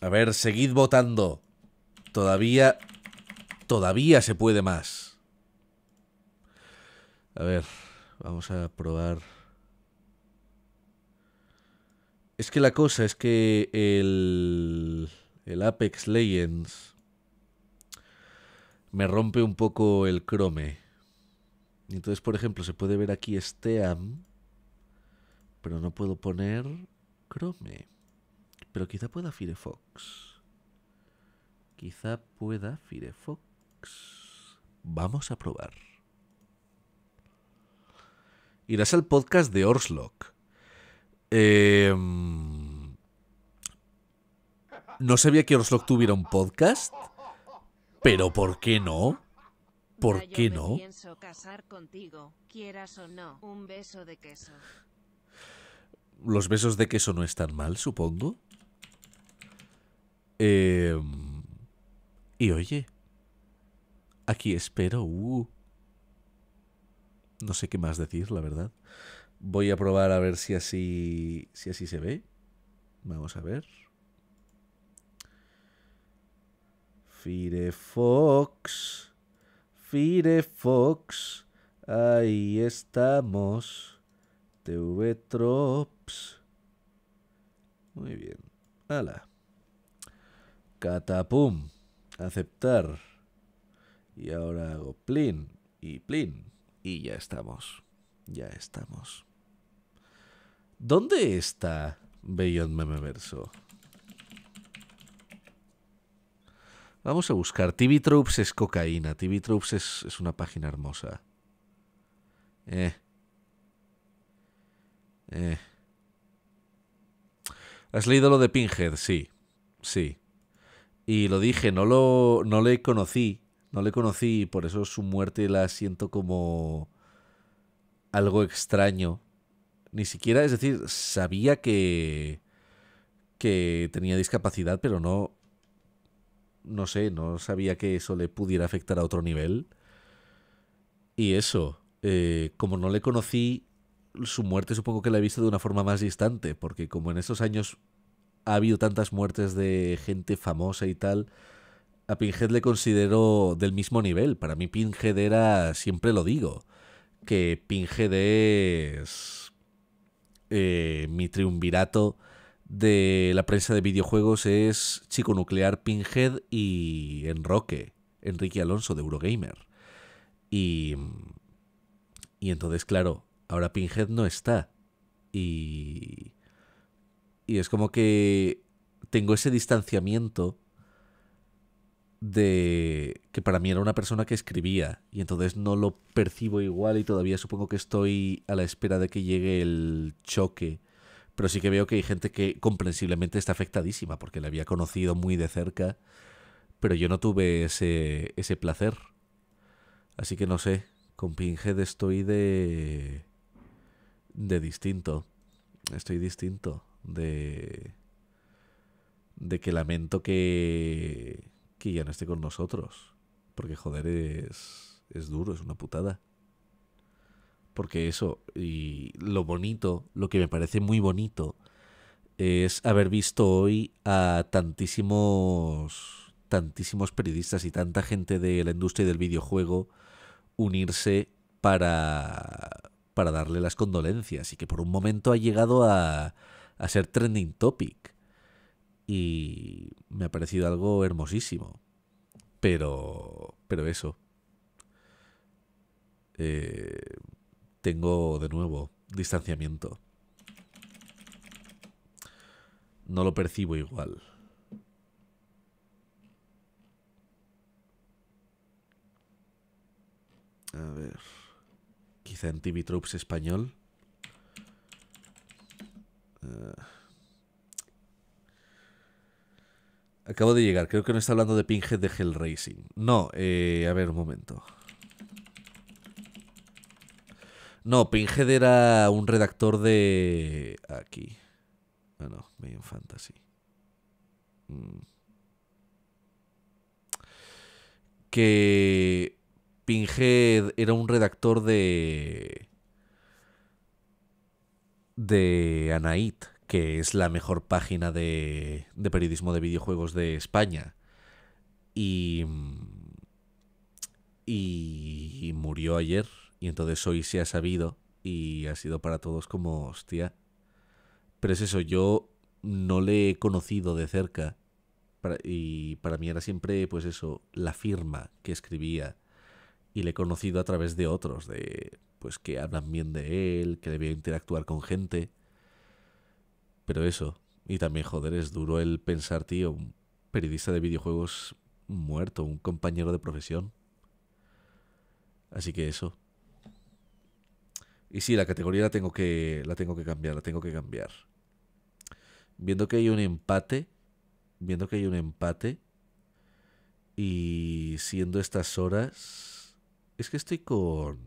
A ver, seguid votando. Todavía. Todavía se puede más. A ver, vamos a probar. Es que la cosa es que el. El Apex Legends. Me rompe un poco el Chrome. Entonces, por ejemplo, se puede ver aquí Steam. Pero no puedo poner Chrome. Pero quizá pueda Firefox. Quizá pueda Firefox. Vamos a probar. Irás al podcast de Orslock. Em, No sabía que Orslock tuviera un podcast. Pero ¿por qué no? ¿Por qué no? pienso casar contigo, quieras o no. Un beso de queso. Los besos de queso no están mal, supongo. Eh, y oye, aquí espero. uh. No sé qué más decir, la verdad. Voy a probar a ver si así, si así se ve. Vamos a ver. Firefox. Firefox. Ahí estamos. TV Trops. Muy bien. Hala. Catapum. Aceptar. Y ahora hago plin y plin. Y ya estamos. Ya estamos. ¿Dónde está Beyond Memeverso? Vamos a buscar. TV Tropes es cocaína. TV Tropes es, es una página hermosa. Eh. Eh. ¿Has leído lo de Pinhead? Sí. Sí. Y lo dije, no lo no le conocí. No le conocí y por eso su muerte la siento como algo extraño. Ni siquiera, es decir, sabía que que tenía discapacidad, pero no no sé, no sabía que eso le pudiera afectar a otro nivel. Y eso, eh, como no le conocí, su muerte supongo que la he visto de una forma más distante, porque como en estos años ha habido tantas muertes de gente famosa y tal, a Pinhead le considero del mismo nivel. Para mí Pinhead era, siempre lo digo, que Pinhead es eh, mi triunvirato de la prensa de videojuegos es Chico Nuclear, Pinhead y Enroque, Enrique Alonso de Eurogamer. Y, y entonces, claro, ahora Pinhead no está. Y, y es como que tengo ese distanciamiento de que para mí era una persona que escribía y entonces no lo percibo igual y todavía supongo que estoy a la espera de que llegue el choque pero sí que veo que hay gente que comprensiblemente está afectadísima porque la había conocido muy de cerca, pero yo no tuve ese, ese placer. Así que no sé, con Pinhead estoy de... de distinto. Estoy distinto. De... de que lamento que... que ya no esté con nosotros. Porque joder, es... es duro, es una putada. Porque eso, y lo bonito, lo que me parece muy bonito, es haber visto hoy a tantísimos, tantísimos periodistas y tanta gente de la industria del videojuego unirse para, para darle las condolencias y que por un momento ha llegado a, a ser trending topic. Y me ha parecido algo hermosísimo. Pero, pero eso. Eh, tengo de nuevo distanciamiento. No lo percibo igual. A ver. Quizá en TV Tropes español. Ah. Acabo de llegar. Creo que no está hablando de Pinhead de Hellracing. No, eh, a ver, un momento. No, Pinhead era un redactor de... Aquí. Bueno, Main Fantasy. Mm. Que Pinhead era un redactor de... De Anait, que es la mejor página de, de periodismo de videojuegos de España. Y... Y, y murió ayer. Y entonces hoy se ha sabido y ha sido para todos como hostia. Pero es eso, yo no le he conocido de cerca. y para mí era siempre, pues eso, la firma que escribía. Y le he conocido a través de otros, de pues que hablan bien de él, que le veo interactuar con gente. Pero eso, y también, joder, es duro el pensar, tío, un periodista de videojuegos muerto, un compañero de profesión. Así que eso. Y sí, la categoría la tengo que la tengo que cambiar, la tengo que cambiar. Viendo que hay un empate, viendo que hay un empate y siendo estas horas, es que estoy con...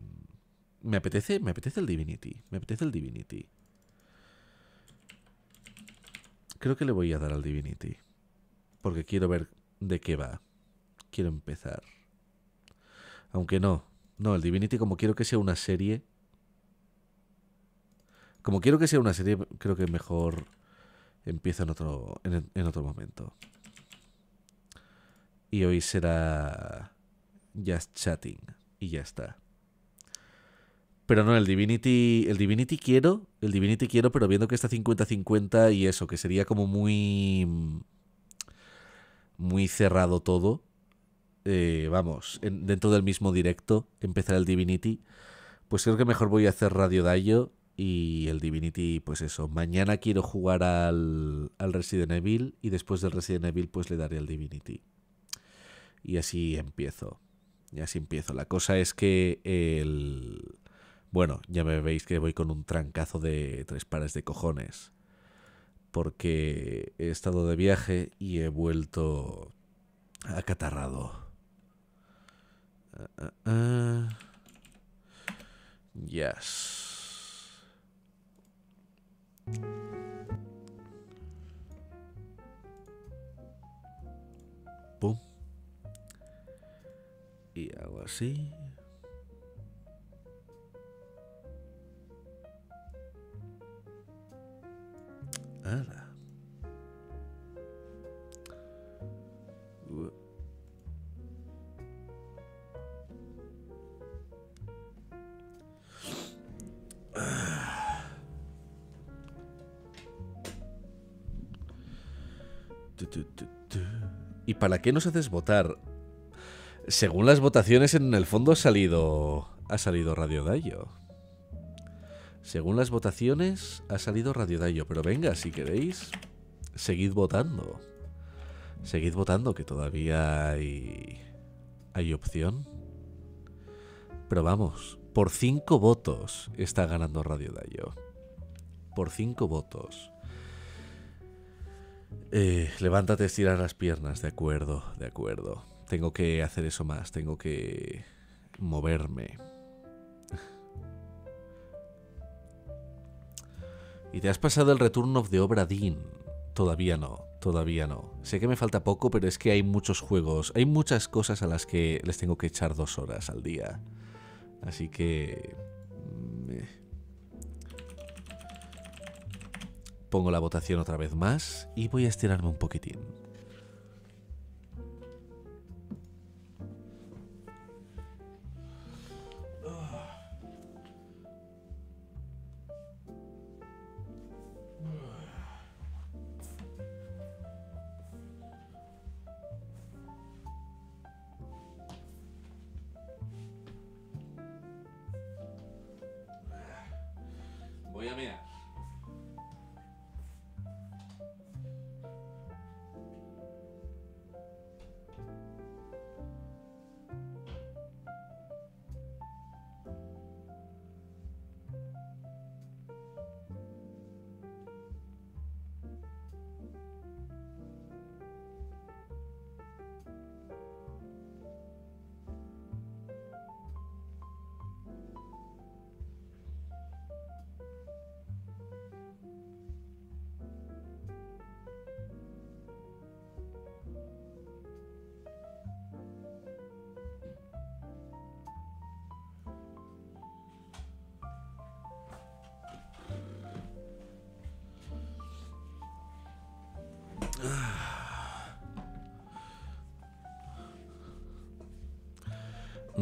Me apetece, me apetece el Divinity, me apetece el Divinity. Creo que le voy a dar al Divinity, porque quiero ver de qué va. Quiero empezar. Aunque no, no, el Divinity como quiero que sea una serie, como quiero que sea una serie, creo que mejor empiezo en otro, en, en otro momento. Y hoy será Just Chatting. Y ya está. Pero no, el Divinity. El Divinity quiero. El Divinity quiero, pero viendo que está 50-50 y eso, que sería como muy. Muy cerrado todo. eh, vamos, en- dentro del mismo directo, empezar el Divinity. Pues creo que mejor voy a hacer Radio Dayo y el Divinity, pues eso. Mañana quiero jugar al, al Resident Evil y después del Resident Evil, pues le daré al Divinity. Y así empiezo. Y así empiezo. La cosa es que el. Bueno, ya me veis que voy con un trancazo de tres pares de cojones. Porque he estado de viaje y he vuelto acatarrado. Ah, ah, ah. Yes. Pum. Y hago así. Para qué nos haces votar? Según las votaciones, en el fondo ha salido. Ha salido Radio Dayo. Según las votaciones, ha salido Radio Dayo. Pero venga, si queréis, seguid votando. Seguid votando, que todavía hay. Hay opción. Pero vamos, por cinco votos está ganando Radio Dayo. Por cinco votos. Eh, levántate, estira las piernas, de acuerdo, de acuerdo. Tengo que hacer eso más, tengo que moverme. ¿Y te has pasado el Return of the Obra Dinn? Todavía no, todavía no. Sé que me falta poco, pero es que hay muchos juegos, hay muchas cosas a las que les tengo que echar dos horas al día. Así que... Pongo la votación otra vez más y voy a estirarme un poquitín.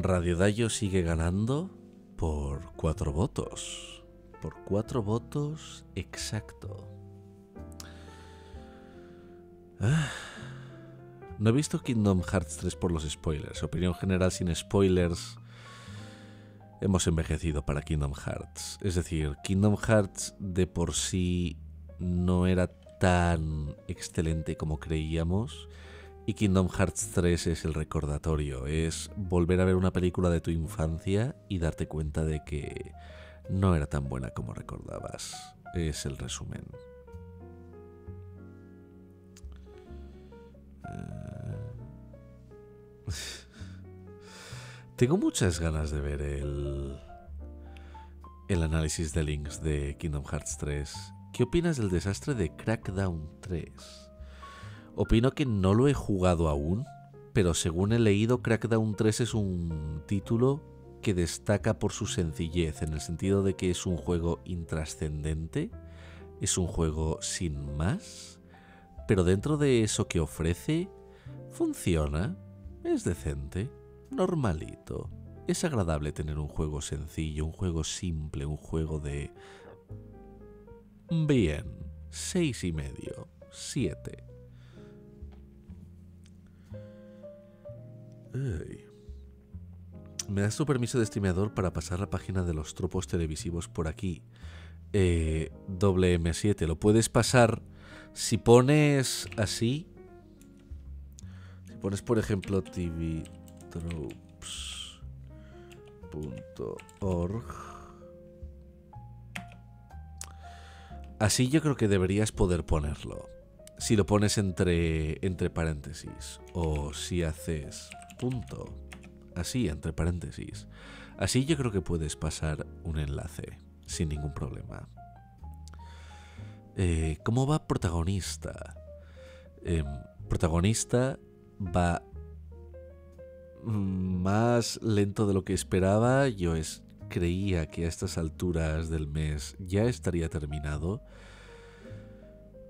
Radio Dayo sigue ganando por cuatro votos. Por cuatro votos exacto. Ah. No he visto Kingdom Hearts 3 por los spoilers. Opinión general sin spoilers. Hemos envejecido para Kingdom Hearts. Es decir, Kingdom Hearts de por sí no era tan excelente como creíamos. Y Kingdom Hearts 3 es el recordatorio, es volver a ver una película de tu infancia y darte cuenta de que no era tan buena como recordabas. Es el resumen. Eh, tengo muchas ganas de ver el, el análisis de links de Kingdom Hearts 3. ¿Qué opinas del desastre de Crackdown 3? Opino que no lo he jugado aún, pero según he leído, Crackdown 3 es un título que destaca por su sencillez, en el sentido de que es un juego intrascendente, es un juego sin más, pero dentro de eso que ofrece, funciona, es decente, normalito. Es agradable tener un juego sencillo, un juego simple, un juego de... Bien, seis y medio, siete. ¿Me das tu permiso de streameador para pasar la página de los tropos televisivos por aquí? Eh, doble M7. Lo puedes pasar si pones así. Si pones, por ejemplo, tvtropes.org. Así yo creo que deberías poder ponerlo. Si lo pones entre, entre paréntesis. O si haces punto. Así, entre paréntesis. Así yo creo que puedes pasar un enlace sin ningún problema. Eh, ¿Cómo va protagonista? Em, protagonista va más lento de lo que esperaba. Yo es, creía que a estas alturas del mes ya estaría terminado.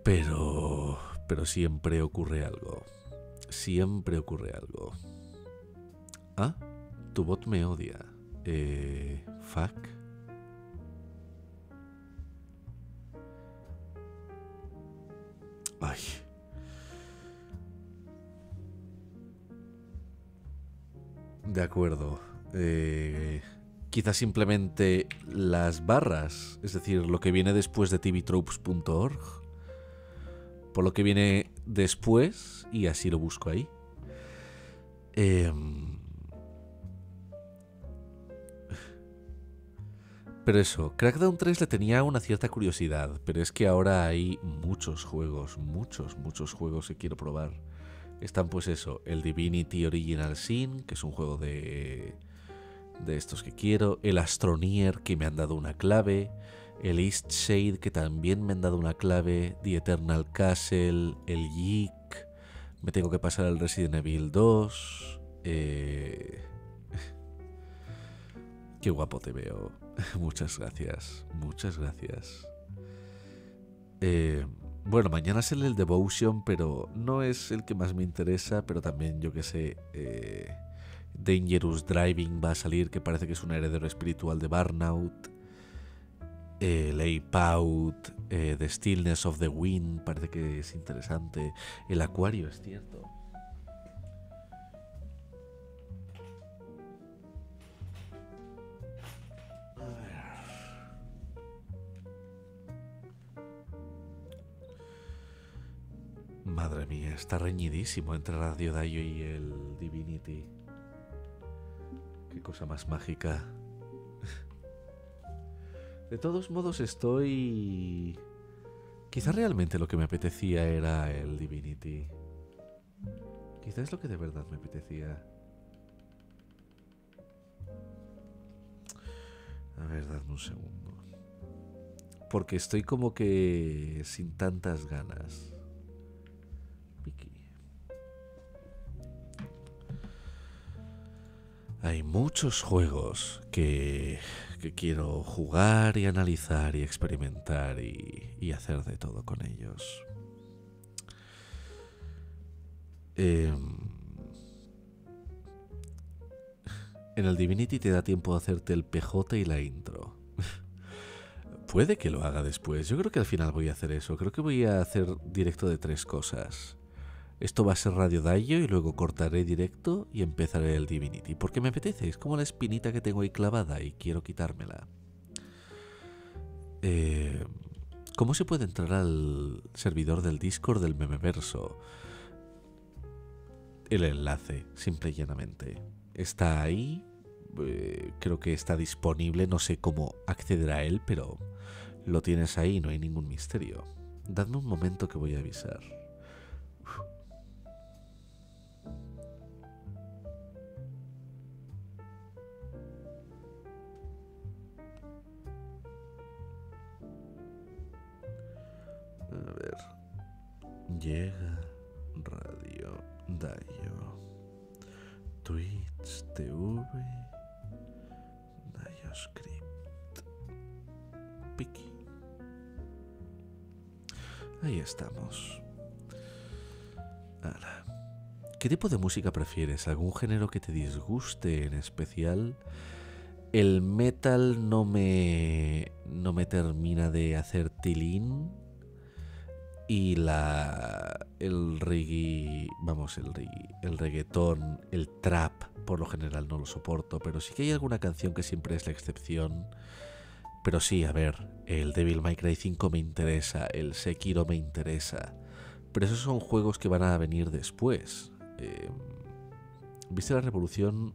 Pero... Pero siempre ocurre algo. Siempre ocurre algo. Ah, tu bot me odia. Eh, fuck. Ay. De acuerdo. Eh, quizás simplemente las barras, es decir, lo que viene después de tvtropes.org. Por lo que viene después, y así lo busco ahí. Em, Pero eso, Crackdown 3 le tenía una cierta curiosidad, pero es que ahora hay muchos juegos, muchos, muchos juegos que quiero probar. Están pues eso, el Divinity Original Sin, que es un juego de de estos que quiero, el Astronier que me han dado una clave, el East Shade que también me han dado una clave, The Eternal Castle, el Yeek, me tengo que pasar al Resident Evil 2, eh... Qué guapo te veo. Muchas gracias. Muchas gracias. Eh, bueno, mañana sale el Devotion, pero no es el que más me interesa, pero también yo que sé, eh, Dangerous Driving va a salir, que parece que es un heredero espiritual de Burnout. El Ape Out, eh, The Stillness of the Wind, parece que es interesante. El Acuario, es cierto. Madre mía, está reñidísimo entre Radio Dayo y el Divinity. Qué cosa más mágica. De todos modos estoy... Quizá realmente lo que me apetecía era el Divinity. Quizá es lo que de verdad me apetecía. A ver, dadme un segundo. Porque estoy como que sin tantas ganas. Hay muchos juegos que, que quiero jugar y analizar y experimentar y, y hacer de todo con ellos. Em, en el Divinity te da tiempo de hacerte el PJ y la intro. Puede que lo haga después. Yo creo que al final voy a hacer eso. Creo que voy a hacer directo de tres cosas. Esto va a ser Radio Dayo y luego cortaré directo y empezaré el Divinity. Porque me apetece, es como la espinita que tengo ahí clavada y quiero quitármela. Eh, ¿Cómo se puede entrar al servidor del Discord del Memeverso? El enlace, simple y llanamente. Está ahí, eh, creo que está disponible, no sé cómo acceder a él, pero lo tienes ahí, no hay ningún misterio. Dadme un momento que voy a avisar. Llega Radio Dayo. Twitch TV. DayoScript. Piki. Ahí estamos. Ala. ¿Qué tipo de música prefieres? ¿Algún género que te disguste en especial? El metal no me no me termina de hacer tilín y la el reggae, vamos, el reggae, el reggaetón, el trap, por lo general no lo soporto, pero sí que hay alguna canción que siempre es la excepción. Pero sí, a ver, el Devil May Cry 5 me interesa, el Sekiro me interesa, pero esos son juegos que van a venir después. Eh, ¿Viste la revolución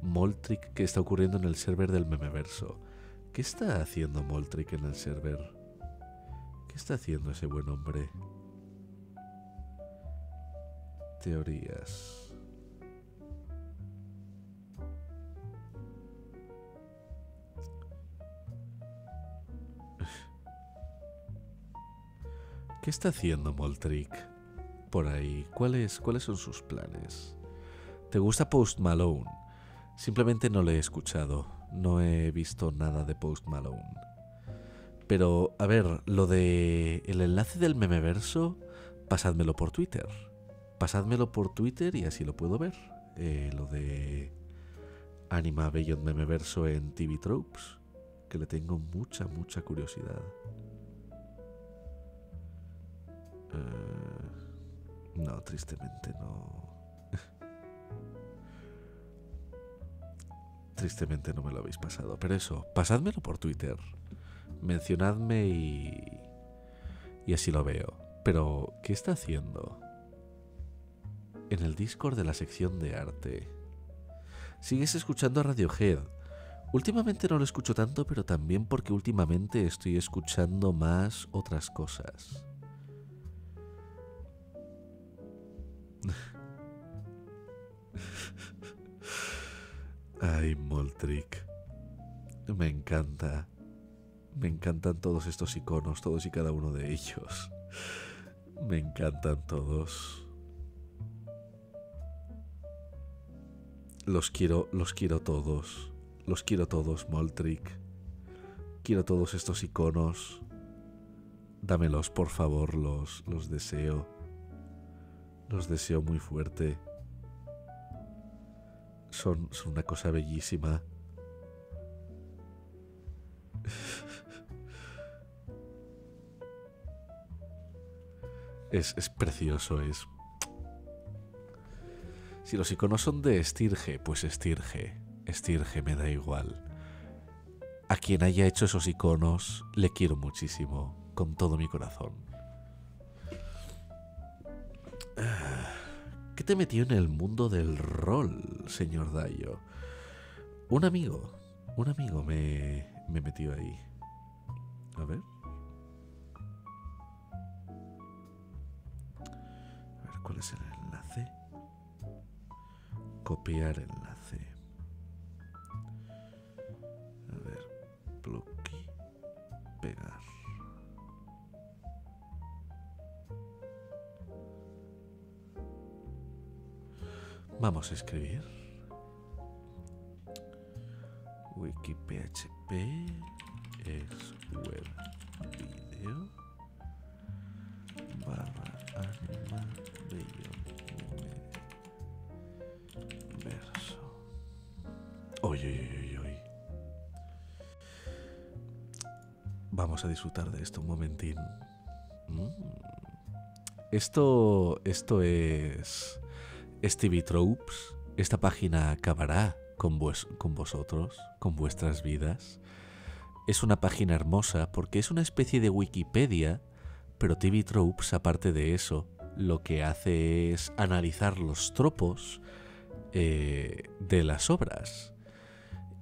Moltric que está ocurriendo en el server del memeverso? ¿Qué está haciendo Moltric en el server? ¿Qué está haciendo ese buen hombre? Teorías. ¿Qué está haciendo Moltric por ahí? ¿Cuáles, ¿Cuáles son sus planes? ¿Te gusta Post Malone? Simplemente no le he escuchado. No he visto nada de Post Malone. Pero, a ver, lo de el enlace del memeverso, pasádmelo por Twitter. Pasádmelo por Twitter y así lo puedo ver. Eh, lo de Anima Beyond Memeverso en TV Tropes, que le tengo mucha, mucha curiosidad. Eh, no, tristemente no. tristemente no me lo habéis pasado. Pero eso, pasádmelo por Twitter mencionadme y, y así lo veo. Pero, ¿qué está haciendo? En el Discord de la sección de arte. Sigues escuchando a Radiohead. Últimamente no lo escucho tanto, pero también porque últimamente estoy escuchando más otras cosas. Ay, Moltric. Me encanta. Me encantan todos estos iconos, todos y cada uno de ellos. Me encantan todos. Los quiero, los quiero todos. Los quiero todos, Moltric. Quiero todos estos iconos. Dámelos, por favor, los, los deseo. Los deseo muy fuerte. Son, son una cosa bellísima. Es, es precioso, es... Si los iconos son de Estirge, pues Estirge. Estirge me da igual. A quien haya hecho esos iconos, le quiero muchísimo, con todo mi corazón. Ah, ¿Qué te metió en el mundo del rol, señor Dayo? Un amigo, un amigo me, me metió ahí. A ver. Es el enlace? Copiar enlace. A ver, bloque, pegar. Vamos a escribir. WikiPHP es web video Vamos a disfrutar de esto un momentín. Mm. Esto, esto es Stevie Tropes. Esta página acabará con, vues- con vosotros, con vuestras vidas. Es una página hermosa porque es una especie de Wikipedia, pero TV Tropes, aparte de eso, lo que hace es analizar los tropos eh, de las obras.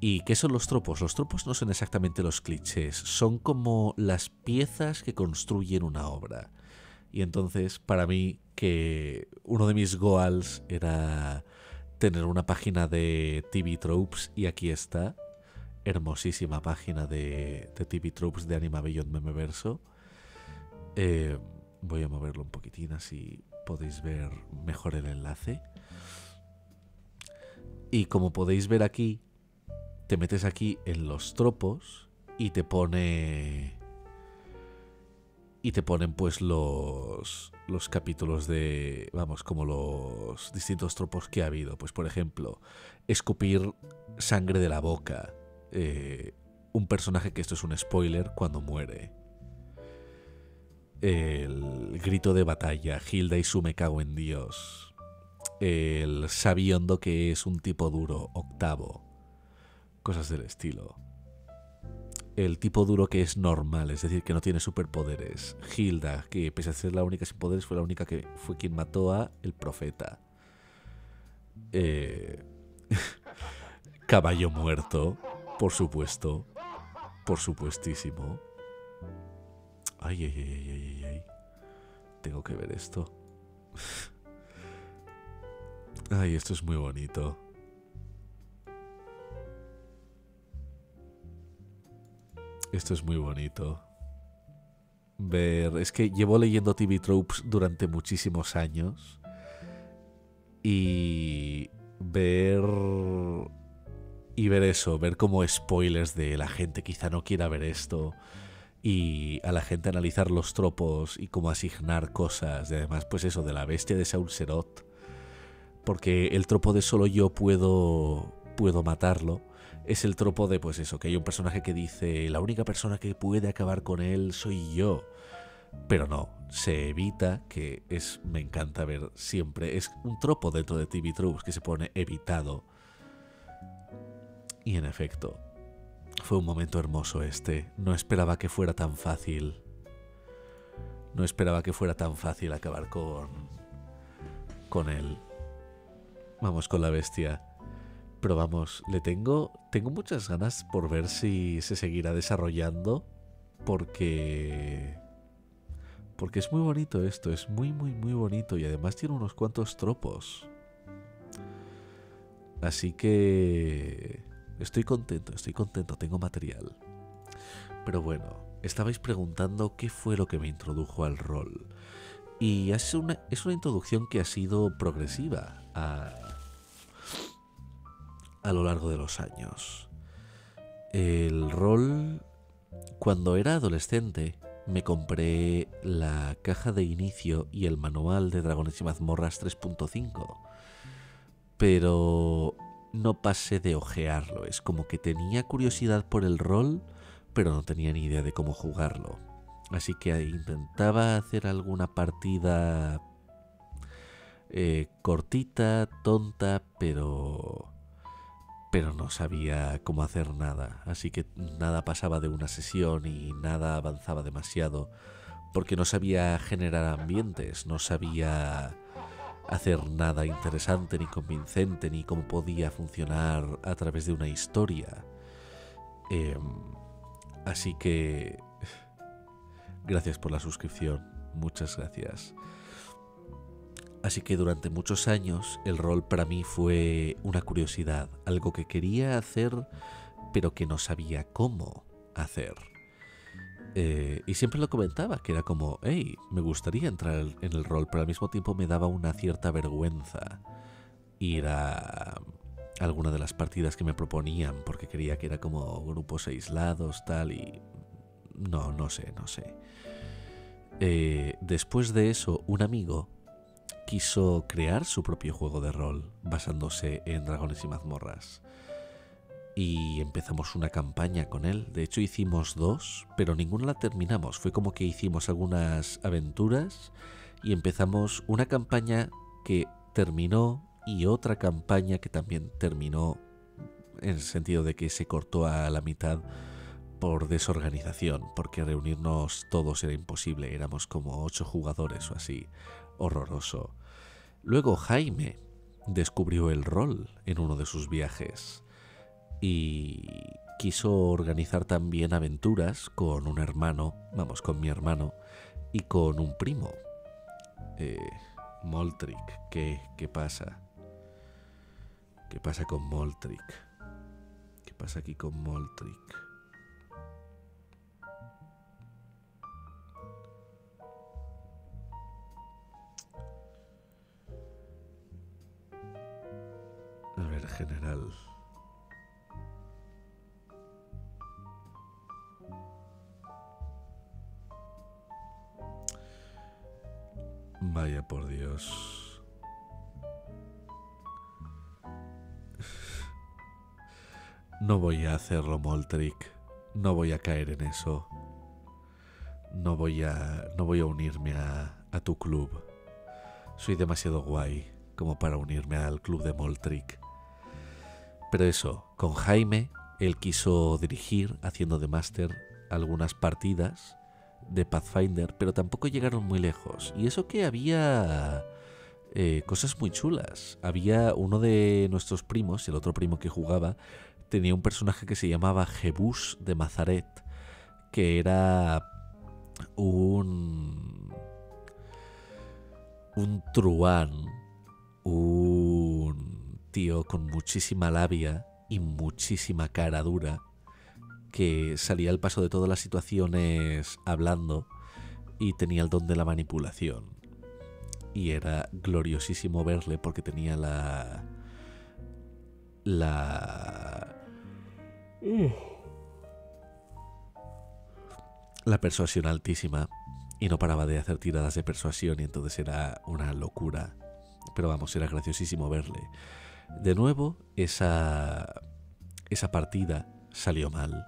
¿Y qué son los tropos? Los tropos no son exactamente los clichés, son como las piezas que construyen una obra. Y entonces, para mí, que uno de mis goals era tener una página de TV Tropes, y aquí está, hermosísima página de, de TV Tropes de Anima Beyond Memeverso. Eh, Voy a moverlo un poquitín así podéis ver mejor el enlace. Y como podéis ver aquí, te metes aquí en los tropos y te pone y te ponen pues los los capítulos de vamos como los distintos tropos que ha habido. Pues por ejemplo escupir sangre de la boca eh, un personaje que esto es un spoiler cuando muere. El grito de batalla Hilda y su me cago en Dios. El sabiondo que es un tipo duro octavo cosas del estilo el tipo duro que es normal, es decir, que no tiene superpoderes. Hilda, que pese a ser la única sin poderes, fue la única que fue quien mató a el profeta. Eh, Caballo muerto, por supuesto. Por supuestísimo. Ay, ay, ay, ay, ay, ay. Tengo que ver esto. Ay, esto es muy bonito. Esto es muy bonito. Ver. Es que llevo leyendo TV Tropes durante muchísimos años. Y. Ver. Y ver eso, ver como spoilers de la gente quizá no quiera ver esto. Y a la gente analizar los tropos y cómo asignar cosas. Y además, pues eso, de la bestia de Saul Serot. Porque el tropo de solo yo puedo. puedo matarlo es el tropo de, pues eso, que hay un personaje que dice, la única persona que puede acabar con él soy yo. Pero no, se evita, que es, me encanta ver siempre, es un tropo dentro de TV Tropes que se pone evitado. Y en efecto, fue un momento hermoso este. No esperaba que fuera tan fácil. No esperaba que fuera tan fácil acabar con. con él. Vamos con la bestia. Pero vamos, le tengo, tengo muchas ganas por ver si se seguirá desarrollando. Porque... Porque es muy bonito esto, es muy, muy, muy bonito. Y además tiene unos cuantos tropos. Así que... Estoy contento, estoy contento, tengo material. Pero bueno, estabais preguntando qué fue lo que me introdujo al rol. Y es una, es una introducción que ha sido progresiva a, a lo largo de los años. El rol, cuando era adolescente, me compré la caja de inicio y el manual de Dragones y Mazmorras 3.5. Pero no pasé de ojearlo. Es como que tenía curiosidad por el rol, pero no tenía ni idea de cómo jugarlo. Así que intentaba hacer alguna partida eh, cortita, tonta, pero pero no sabía cómo hacer nada, así que nada pasaba de una sesión y nada avanzaba demasiado, porque no sabía generar ambientes, no sabía hacer nada interesante ni convincente, ni cómo podía funcionar a través de una historia. Em, así que... Gracias por la suscripción, muchas gracias. Así que durante muchos años el rol para mí fue una curiosidad, algo que quería hacer pero que no sabía cómo hacer. Eh, y siempre lo comentaba, que era como, hey, me gustaría entrar en el rol, pero al mismo tiempo me daba una cierta vergüenza ir a alguna de las partidas que me proponían, porque quería que era como grupos aislados, tal, y no, no sé, no sé. Eh, después de eso, un amigo quiso crear su propio juego de rol basándose en dragones y mazmorras. Y empezamos una campaña con él. De hecho hicimos dos, pero ninguna la terminamos. Fue como que hicimos algunas aventuras y empezamos una campaña que terminó y otra campaña que también terminó en el sentido de que se cortó a la mitad por desorganización, porque reunirnos todos era imposible, éramos como ocho jugadores o así, horroroso. Luego Jaime descubrió el rol en uno de sus viajes y quiso organizar también aventuras con un hermano, vamos, con mi hermano y con un primo. Eh, ¿qué, ¿qué pasa? ¿Qué pasa con Moltric? ¿Qué pasa aquí con Moltric? General. Vaya por Dios. No voy a hacerlo, Moltrick. No voy a caer en eso. No voy a. no voy a unirme a, tu club. Soy demasiado guay como para unirme al club de Moltrick. Pero eso, con Jaime, él quiso dirigir, haciendo de máster, algunas partidas de Pathfinder, pero tampoco llegaron muy lejos. Y eso que había eh, cosas muy chulas. Había uno de nuestros primos, el otro primo que jugaba, tenía un personaje que se llamaba Jebus de Mazaret, que era un un truán, un tío con muchísima labia y muchísima cara dura, que salía al paso de todas las situaciones hablando y tenía el don de la manipulación. Y era gloriosísimo verle porque tenía la... la... la persuasión altísima y no paraba de hacer tiradas de persuasión y entonces era una locura. Pero vamos, era graciosísimo verle. De nuevo, esa, esa partida salió mal.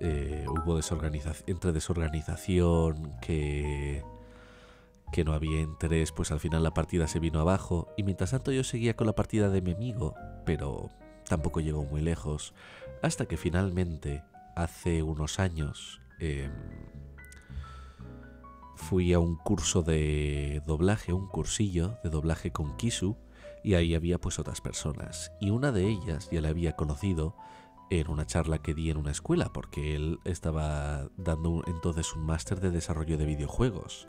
Eh, hubo desorganización, entre desorganización, que, que no había interés, pues al final la partida se vino abajo. Y mientras tanto yo seguía con la partida de mi amigo, pero tampoco llegó muy lejos. Hasta que finalmente, hace unos años, em, fui a un curso de doblaje, un cursillo de doblaje con Kisu, y ahí había pues otras personas. Y una de ellas ya la había conocido en una charla que di en una escuela, porque él estaba dando entonces un máster de desarrollo de videojuegos.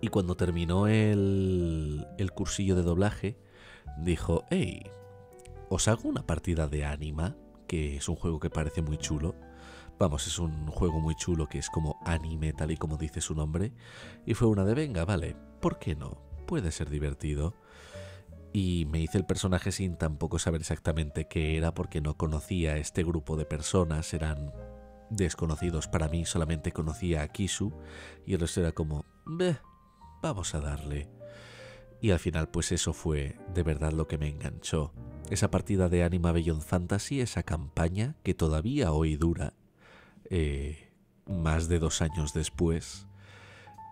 Y cuando terminó el, el cursillo de doblaje, dijo, hey, ¿os hago una partida de Anima? Que es un juego que parece muy chulo. Vamos, es un juego muy chulo que es como anime, tal y como dice su nombre. Y fue una de, venga, vale, ¿por qué no? Puede ser divertido. Y me hice el personaje sin tampoco saber exactamente qué era porque no conocía a este grupo de personas, eran desconocidos para mí, solamente conocía a Kisu y el resto era como, "Beh, vamos a darle. Y al final pues eso fue de verdad lo que me enganchó. Esa partida de Anima Beyond Fantasy, esa campaña que todavía hoy dura, eh, más de dos años después,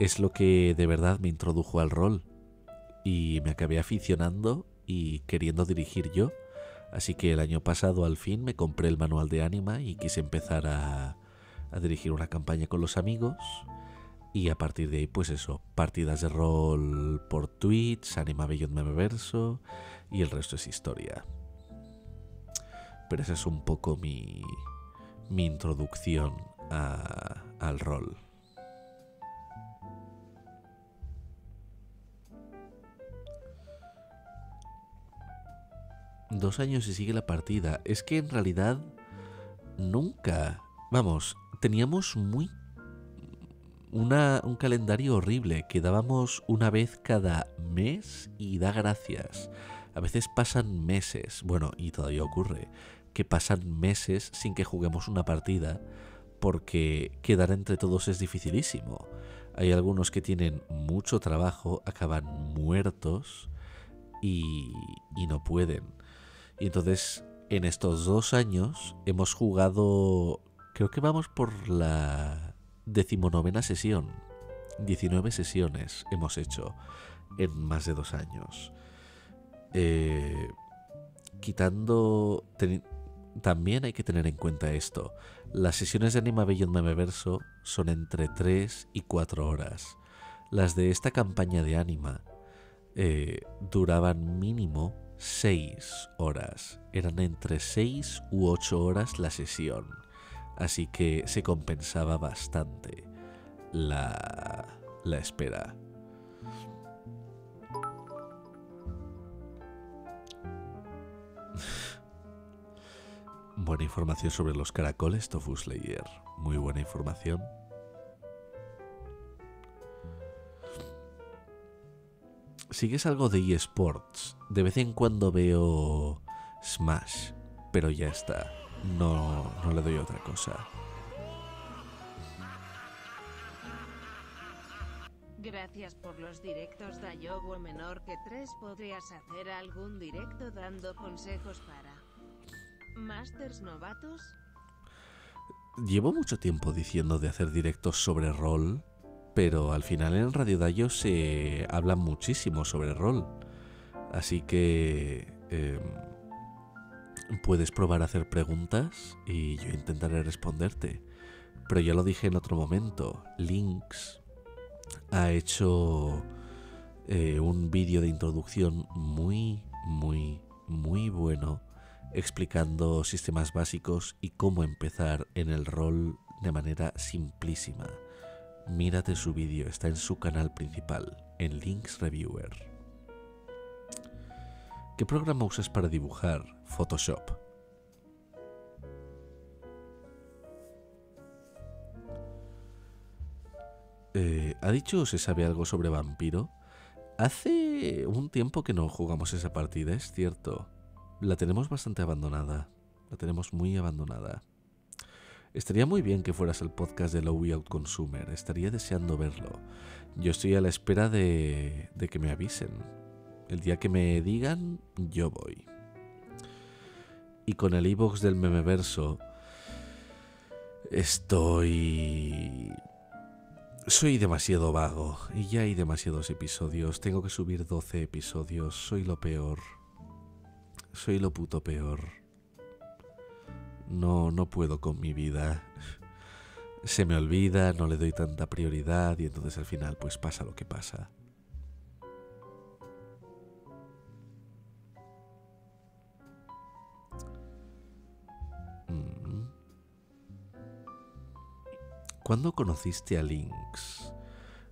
es lo que de verdad me introdujo al rol. Y me acabé aficionando y queriendo dirigir yo. Así que el año pasado al fin me compré el manual de Anima y quise empezar a, dirigir una campaña con los amigos. Y a partir de ahí, pues eso, partidas de rol por Twitch, Anima Beyond Memeverso y el resto es historia. Pero esa es un poco mi, introducción al rol. Dos años y sigue la partida. Es que en realidad nunca... Vamos, teníamos muy... Una, un calendario horrible. Quedábamos una vez cada mes y da gracias. A veces pasan meses, bueno, y todavía ocurre, que pasan meses sin que juguemos una partida porque quedar entre todos es dificilísimo. Hay algunos que tienen mucho trabajo, acaban muertos y no pueden. Y entonces, en estos dos años hemos jugado, creo que vamos por la decimonovena sesión. 19 sesiones hemos hecho en más de dos años. Eh, quitando... también hay que tener en cuenta esto. Las sesiones de Anima Beyond Memeverso son entre 3 y 4 horas. Las de esta campaña de Anima eh, duraban mínimo 6 horas. Eran entre 6 u 8 horas la sesión. Así que se compensaba bastante la, la espera. Buena información sobre los caracoles, Tofu Slayer. Muy buena información. ¿Sigues algo de eSports? De vez en cuando veo Smash, pero ya está. No, no le doy otra cosa. Gracias por los directos de Yogo menor que 3. ¿Podrías hacer algún directo dando consejos para Masters novatos? Llevo mucho tiempo diciendo de hacer directos sobre rol, pero al final en Radio Dayo se habla muchísimo sobre rol. Así que em, puedes probar a hacer preguntas y yo intentaré responderte. Pero ya lo dije en otro momento, Lynx ha hecho eh, un vídeo de introducción muy, muy, muy bueno explicando sistemas básicos y cómo empezar en el rol de manera simplísima. Mírate su vídeo, está en su canal principal, en Links Reviewer. ¿Qué programa usas para dibujar? Photoshop. Eh, ¿Ha dicho o se sabe algo sobre Vampiro? Hace un tiempo que no jugamos esa partida, es cierto. La tenemos bastante abandonada. La tenemos muy abandonada. Estaría muy bien que fueras al podcast de Low Out Consumer. Estaría deseando verlo. Yo estoy a la espera de, de que me avisen. El día que me digan, yo voy. Y con el iBox del memeverso, estoy. Soy demasiado vago y ya hay demasiados episodios. Tengo que subir 12 episodios. Soy lo peor. Soy lo puto peor. No, no puedo con mi vida. Se me olvida, no le doy tanta prioridad y entonces al final pues pasa lo que pasa. Mm. ¿Cuándo conociste a Lynx?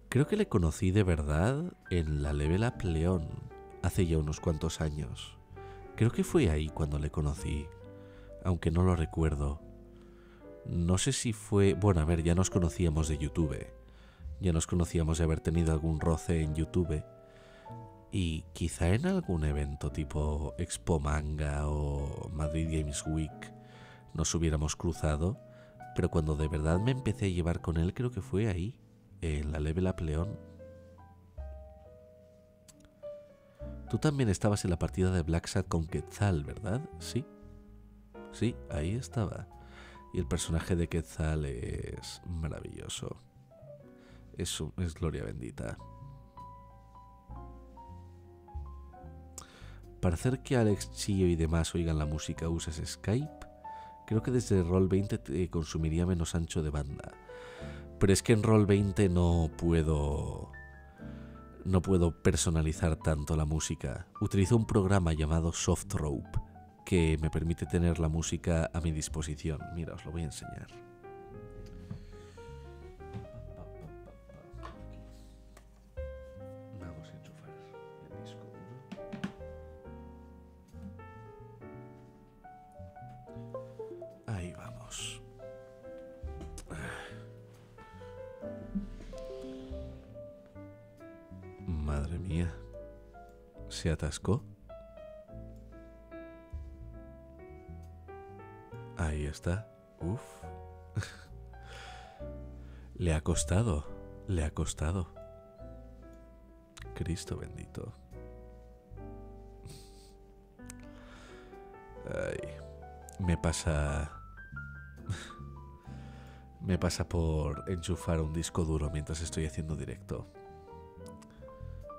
Creo que le conocí de verdad en la Level Up León, hace ya unos cuantos años. Creo que fue ahí cuando le conocí, aunque no lo recuerdo. No sé si fue... Bueno, a ver, ya nos conocíamos de YouTube. Ya nos conocíamos de haber tenido algún roce en YouTube. Y quizá en algún evento tipo Expo Manga o Madrid Games Week nos hubiéramos cruzado. Pero cuando de verdad me empecé a llevar con él creo que fue ahí, en la Level Up. Tú también estabas en la partida de Black Sat con Quetzal, ¿verdad? Sí. Sí, ahí estaba. Y el personaje de Quetzal es maravilloso. Es, es gloria bendita. Para hacer que Alex, Chio y demás oigan la música usas Skype, creo que desde Roll20 te consumiría menos ancho de banda. Pero es que en Roll20 no puedo no puedo personalizar tanto la música. Utilizo un programa llamado Soft Rope que me permite tener la música a mi disposición. Mira, os lo voy a enseñar. Vamos a enchufar el disco duro. Ahí vamos. Madre mía. ¿Se atascó? Está. Uf. le ha costado. Le ha costado. Cristo bendito. Ay. Me pasa... Me pasa por enchufar un disco duro mientras estoy haciendo directo.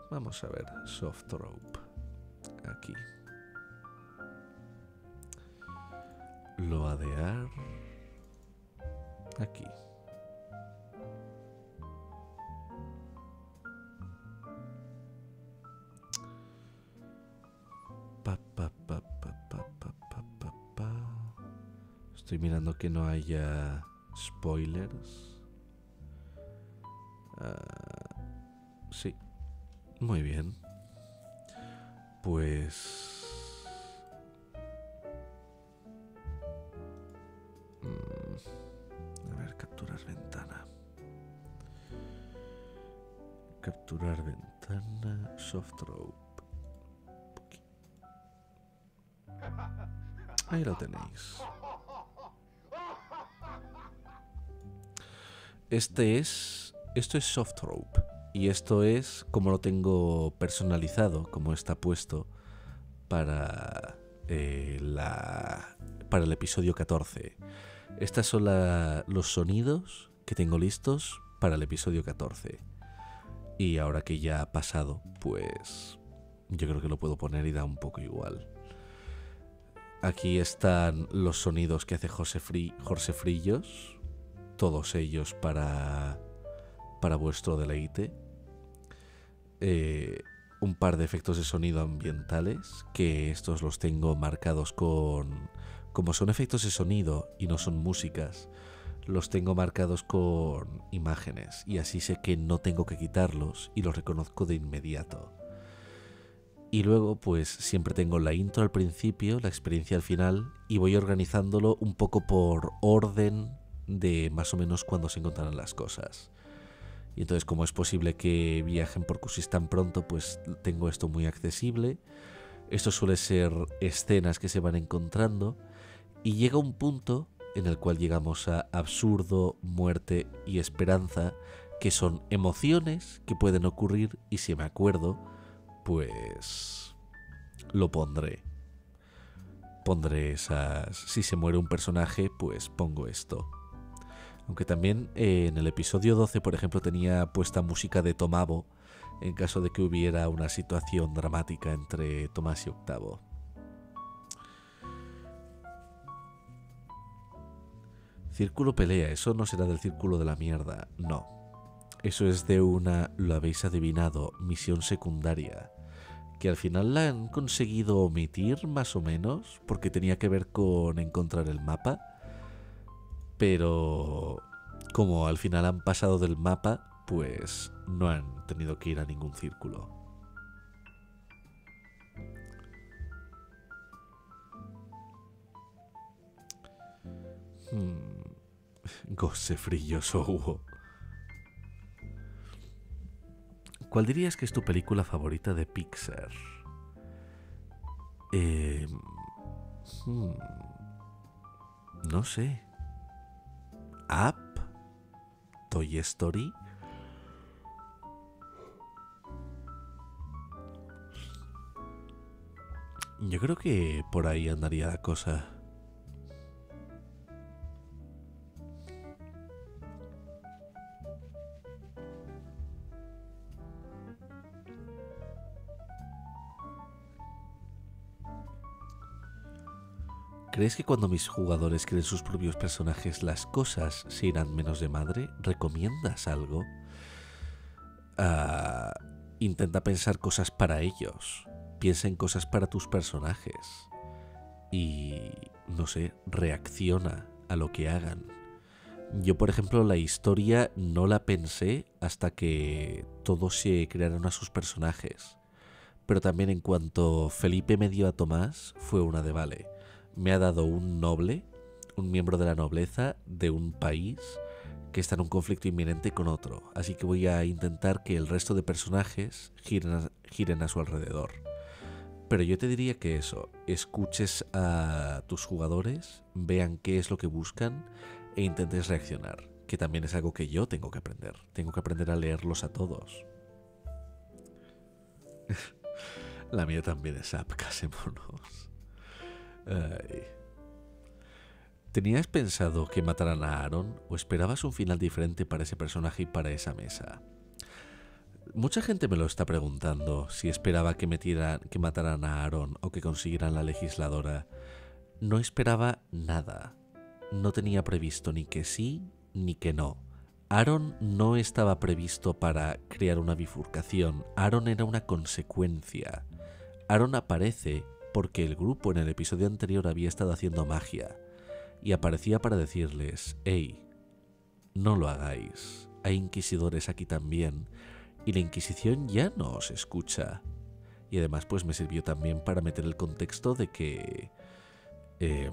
Vamos a ver, soft rope. Aquí. loadear aquí. Pa, pa, pa, Estoy mirando que no haya spoilers. Uh, sí. Muy bien. Pues... Ahí lo tenéis. Este es. Esto es soft rope. Y esto es como lo tengo personalizado, como está puesto para eh, la. para el episodio 14. Estos son los sonidos que tengo listos para el episodio 14. Y ahora que ya ha pasado, pues. Yo creo que lo puedo poner y da un poco igual. Aquí están los sonidos que hace José, Fri- Jorge Frillos, todos ellos para, para vuestro deleite. Eh, un par de efectos de sonido ambientales, que estos los tengo marcados con... Como son efectos de sonido y no son músicas, los tengo marcados con imágenes y así sé que no tengo que quitarlos y los reconozco de inmediato. Y luego, pues siempre tengo la intro al principio, la experiencia al final, y voy organizándolo un poco por orden de más o menos cuando se encontrarán las cosas. Y entonces, como es posible que viajen por tan pronto, pues tengo esto muy accesible. Esto suele ser escenas que se van encontrando. Y llega un punto en el cual llegamos a absurdo, muerte y esperanza, que son emociones que pueden ocurrir y si me acuerdo, pues lo pondré. Pondré esas... Si se muere un personaje, pues pongo esto. Aunque también eh, en el episodio 12, por ejemplo, tenía puesta música de Tomavo en caso de que hubiera una situación dramática entre Tomás y Octavo. Círculo pelea, eso no será del círculo de la mierda, no. Eso es de una, lo habéis adivinado, misión secundaria, que al final la han conseguido omitir más o menos, porque tenía que ver con encontrar el mapa, pero como al final han pasado del mapa, pues no han tenido que ir a ningún círculo. Hmm. ¿Cuál dirías que es tu película favorita de Pixar? Eh, hmm, no sé. ¿Up? ¿Toy Story? Yo creo que por ahí andaría la cosa. ¿Crees que cuando mis jugadores creen sus propios personajes las cosas se irán menos de madre? ¿Recomiendas algo? Ah, intenta pensar cosas para ellos. Piensa en cosas para tus personajes. Y, no sé, reacciona a lo que hagan. Yo, por ejemplo, la historia no la pensé hasta que todos se crearon a sus personajes. Pero también en cuanto Felipe me dio a Tomás, fue una de vale me ha dado un noble, un miembro de la nobleza de un país que está en un conflicto inminente con otro. Así que voy a intentar que el resto de personajes giren a, su alrededor. Pero yo te diría que eso, escuches a tus jugadores, vean qué es lo que buscan e intentes reaccionar. Que también es algo que yo tengo que aprender. Tengo que aprender a leerlos a todos. La mía también es app, casémonos. ¿Tenías pensado que mataran a Aaron o esperabas un final diferente para ese personaje y para esa mesa? Mucha gente me lo está preguntando si esperaba que, metieran, que mataran a Aaron o que consiguieran la legisladora. No esperaba nada. No tenía previsto ni que sí ni que no. Aaron no estaba previsto para crear una bifurcación. Aaron era una consecuencia. Aaron aparece porque el grupo en el episodio anterior había estado haciendo magia y aparecía para decirles, hey, no lo hagáis, hay inquisidores aquí también y la Inquisición ya no os escucha. Y además pues me sirvió también para meter el contexto de que... em,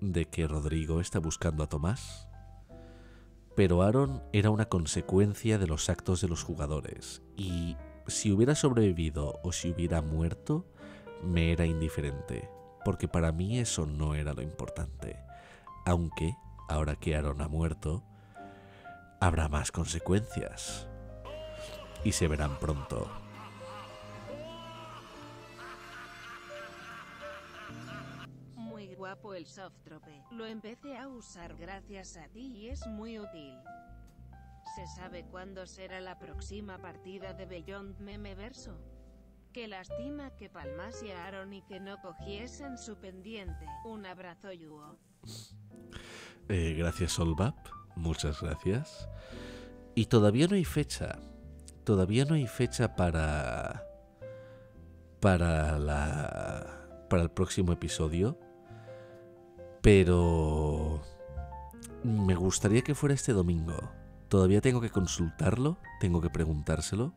de que Rodrigo está buscando a Tomás. pero Aaron era una consecuencia de los actos de los jugadores, y si hubiera sobrevivido o si hubiera muerto, me era indiferente, porque para mí eso no era lo importante. Aunque, ahora que Aaron ha muerto, habrá más consecuencias. Y se verán pronto. Muy guapo el softtrope. Lo empecé a usar gracias a ti y es muy útil. ¿Se sabe cuándo será la próxima partida de Beyond Memeverso? Qué lástima que palmase a Aaron y que no cogiesen su pendiente. Un abrazo, Yuo. Eh, gracias, Solvap. Muchas gracias. Y todavía no hay fecha. Todavía no hay fecha para. para la. para el próximo episodio. Pero. me gustaría que fuera este domingo. Todavía tengo que consultarlo, tengo que preguntárselo.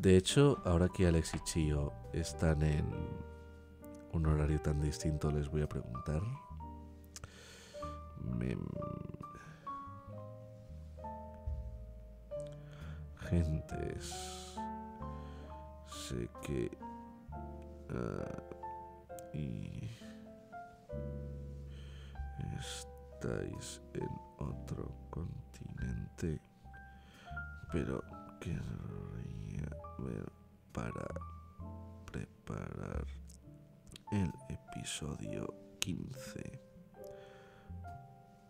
De hecho, ahora que Alex y Chio están en un horario tan distinto, les voy a preguntar. Mem- Gentes. Sé que. ah, y. Estáis en otro continente. Pero querría para preparar el episodio 15.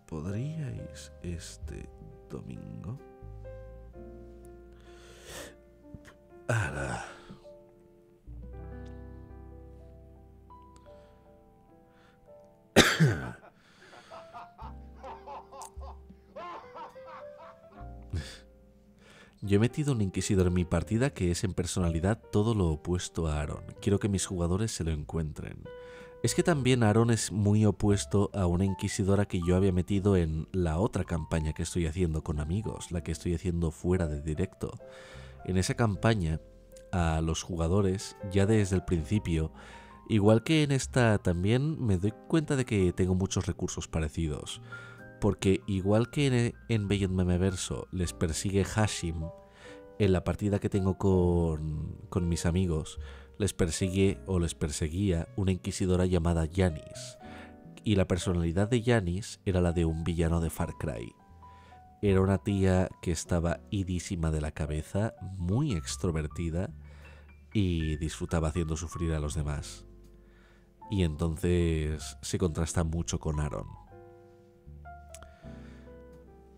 ¿Podríais este domingo? Yo he metido un inquisidor en mi partida que es en personalidad todo lo opuesto a Aaron. Quiero que mis jugadores se lo encuentren. Es que también Aaron es muy opuesto a una inquisidora que yo había metido en la otra campaña que estoy haciendo con amigos, la que estoy haciendo fuera de directo. En esa campaña, a los jugadores, ya desde el principio, igual que en esta también me doy cuenta de que tengo muchos recursos parecidos. Porque igual que en, Beyond Memeverso les persigue Hashim, en la partida que tengo con, con mis amigos, les persigue o les perseguía una inquisidora llamada Yanis. Y la personalidad de Yanis era la de un villano de Far Cry. Era una tía que estaba idísima de la cabeza, muy extrovertida y disfrutaba haciendo sufrir a los demás. Y entonces se contrasta mucho con Aaron.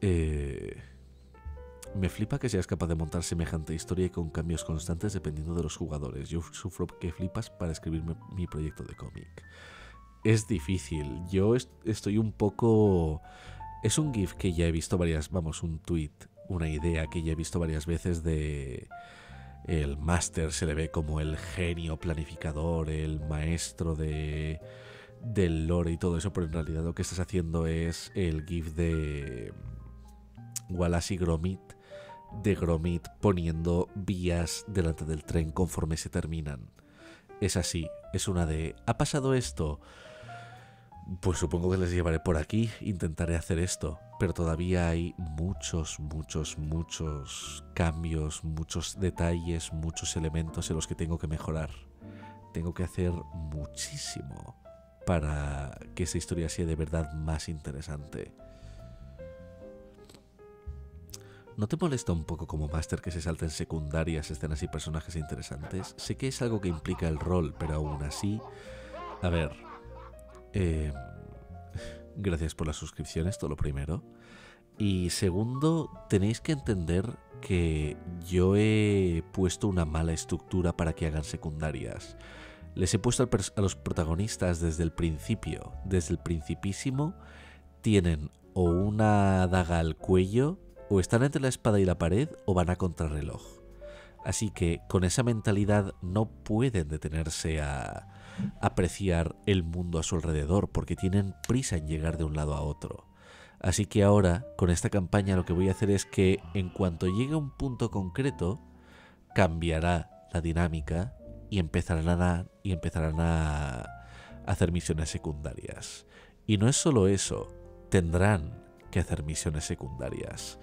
Eh, me flipa que seas capaz de montar semejante historia y con cambios constantes dependiendo de los jugadores. Yo sufro que flipas para escribirme mi proyecto de cómic. Es difícil. Yo est- estoy un poco... Es un GIF que ya he visto varias... Vamos, un tweet, una idea que ya he visto varias veces de... El máster se le ve como el genio planificador, el maestro de del lore y todo eso, pero en realidad lo que estás haciendo es el GIF de Wallace y Gromit, de Gromit poniendo vías delante del tren conforme se terminan. Es así, es una de, ¿ha pasado esto? Pues supongo que les llevaré por aquí, intentaré hacer esto, pero todavía hay muchos, muchos, muchos cambios, muchos detalles, muchos elementos en los que tengo que mejorar. Tengo que hacer muchísimo para que esa historia sea de verdad más interesante. ¿No te molesta un poco como máster que se salten secundarias, escenas y personajes interesantes? Sé que es algo que implica el rol, pero aún así... A ver... eh, gracias por las suscripciones, todo lo primero. Y segundo, tenéis que entender que yo he puesto una mala estructura para que hagan secundarias. Les he puesto a los protagonistas desde el principio, desde el principísimo, tienen o una daga al cuello, o están entre la espada y la pared, o van a contrarreloj. Así que con esa mentalidad no pueden detenerse a apreciar el mundo a su alrededor, porque tienen prisa en llegar de un lado a otro. Así que ahora, con esta campaña, lo que voy a hacer es que en cuanto llegue a un punto concreto, cambiará la dinámica y empezarán a, y empezarán a hacer misiones secundarias. Y no es solo eso, tendrán que hacer misiones secundarias.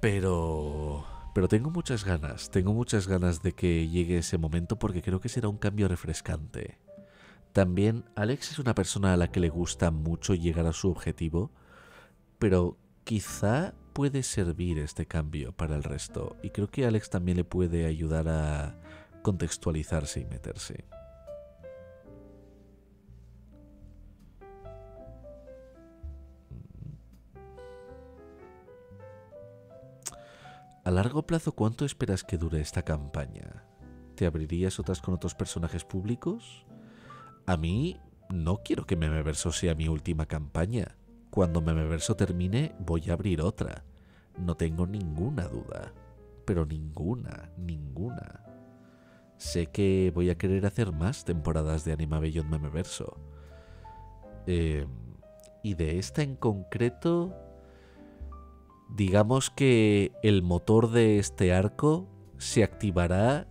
Pero... Pero tengo muchas ganas, tengo muchas ganas de que llegue ese momento porque creo que será un cambio refrescante. También Alex es una persona a la que le gusta mucho llegar a su objetivo, pero quizá puede servir este cambio para el resto y creo que Alex también le puede ayudar a contextualizarse y meterse. A largo plazo, ¿cuánto esperas que dure esta campaña? ¿Te abrirías otras con otros personajes públicos? A mí no quiero que Memeverso sea mi última campaña. Cuando Memeverso termine, voy a abrir otra. No tengo ninguna duda. Pero ninguna, ninguna. Sé que voy a querer hacer más temporadas de Anima Beyond Memeverso. Eh, y de esta en concreto, digamos que el motor de este arco se activará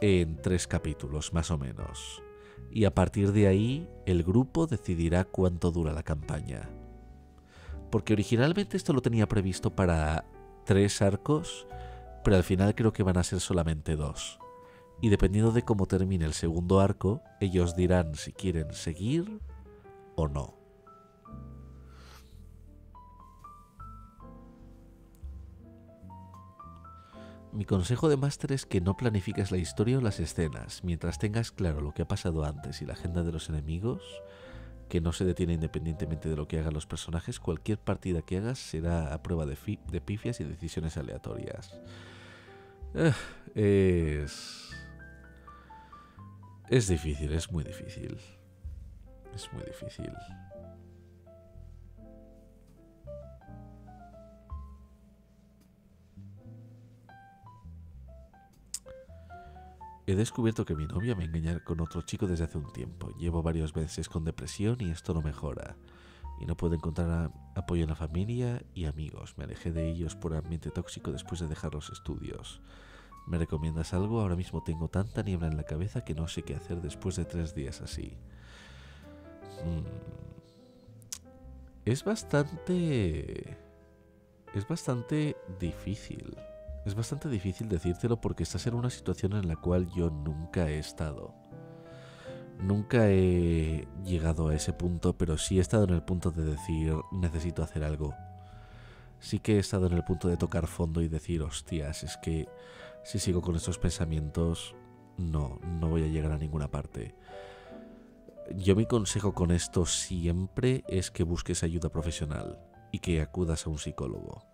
en tres capítulos, más o menos. Y a partir de ahí, el grupo decidirá cuánto dura la campaña. Porque originalmente esto lo tenía previsto para tres arcos, pero al final creo que van a ser solamente dos. Y dependiendo de cómo termine el segundo arco, ellos dirán si quieren seguir o no. Mi consejo de máster es que no planifiques la historia o las escenas. Mientras tengas claro lo que ha pasado antes y la agenda de los enemigos, que no se detiene independientemente de lo que hagan los personajes, cualquier partida que hagas será a prueba de, fi- de pifias y decisiones aleatorias. Eh, es... Es difícil, es muy difícil. Es muy difícil. He descubierto que mi novia me engaña con otro chico desde hace un tiempo. Llevo varios meses con depresión y esto no mejora. Y no puedo encontrar apoyo en la familia y amigos. Me alejé de ellos por ambiente tóxico después de dejar los estudios. ¿Me recomiendas algo? Ahora mismo tengo tanta niebla en la cabeza que no sé qué hacer después de tres días así. Mm. Es bastante... Es bastante difícil. Es bastante difícil decírtelo porque estás en una situación en la cual yo nunca he estado. Nunca he llegado a ese punto, pero sí he estado en el punto de decir necesito hacer algo. Sí que he estado en el punto de tocar fondo y decir, hostias, es que si sigo con estos pensamientos, no, no voy a llegar a ninguna parte. Yo mi consejo con esto siempre es que busques ayuda profesional y que acudas a un psicólogo.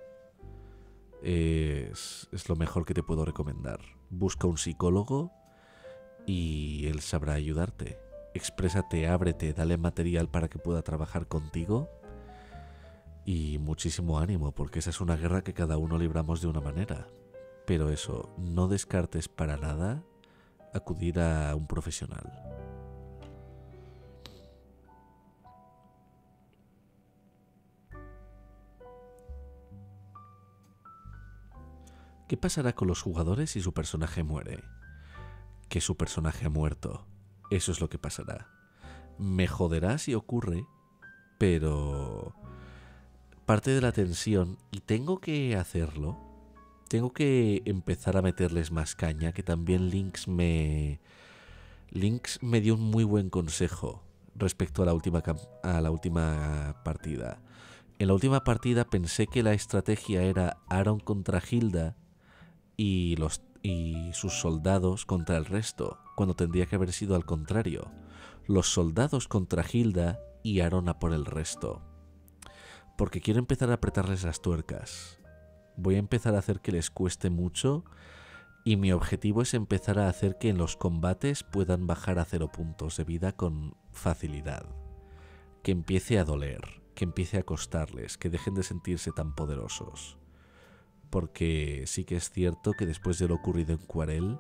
Es, es lo mejor que te puedo recomendar. Busca un psicólogo y él sabrá ayudarte. Exprésate, ábrete, dale material para que pueda trabajar contigo. Y muchísimo ánimo, porque esa es una guerra que cada uno libramos de una manera. Pero eso, no descartes para nada acudir a un profesional. ¿Qué pasará con los jugadores si su personaje muere? Que su personaje ha muerto. Eso es lo que pasará. Me joderá si ocurre, pero parte de la tensión, y tengo que hacerlo, tengo que empezar a meterles más caña, que también Lynx me... Lynx me dio un muy buen consejo respecto a la última, a la última partida. En la última partida pensé que la estrategia era Aaron contra Hilda y, los, y sus soldados contra el resto, cuando tendría que haber sido al contrario. Los soldados contra Hilda y Aaron a por el resto. Porque quiero empezar a apretarles las tuercas. Voy a empezar a hacer que les cueste mucho y mi objetivo es empezar a hacer que en los combates puedan bajar a cero puntos de vida con facilidad. Que empiece a doler, que empiece a costarles, que dejen de sentirse tan poderosos porque sí que es cierto que después de lo ocurrido en Cuarel,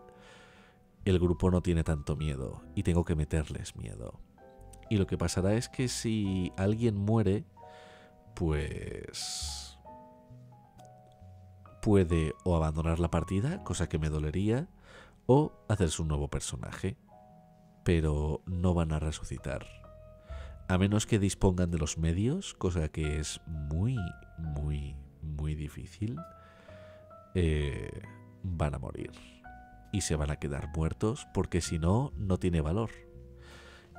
el grupo no tiene tanto miedo y tengo que meterles miedo. Y lo que pasará es que si alguien muere, pues puede o abandonar la partida, cosa que me dolería, o hacerse un nuevo personaje, pero no van a resucitar. a menos que dispongan de los medios, cosa que es muy, muy, muy difícil, eh, van a morir. Y se van a quedar muertos porque si no, no tiene valor.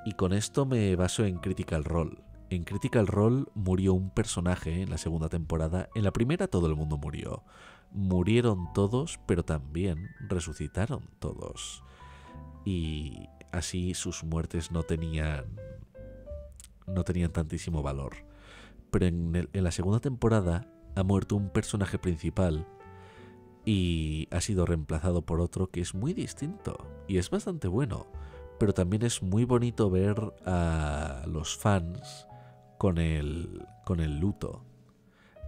Y con esto me baso en Critical Role. En Critical Role murió un personaje en la segunda temporada. En la primera todo el mundo murió. Murieron todos, pero también resucitaron todos. Y así sus muertes no tenían no tenían tantísimo valor. Pero en, la segunda temporada ha muerto un personaje principal y ha sido reemplazado por otro que es muy distinto y es bastante bueno. Pero también es muy bonito ver a los fans con el, con el luto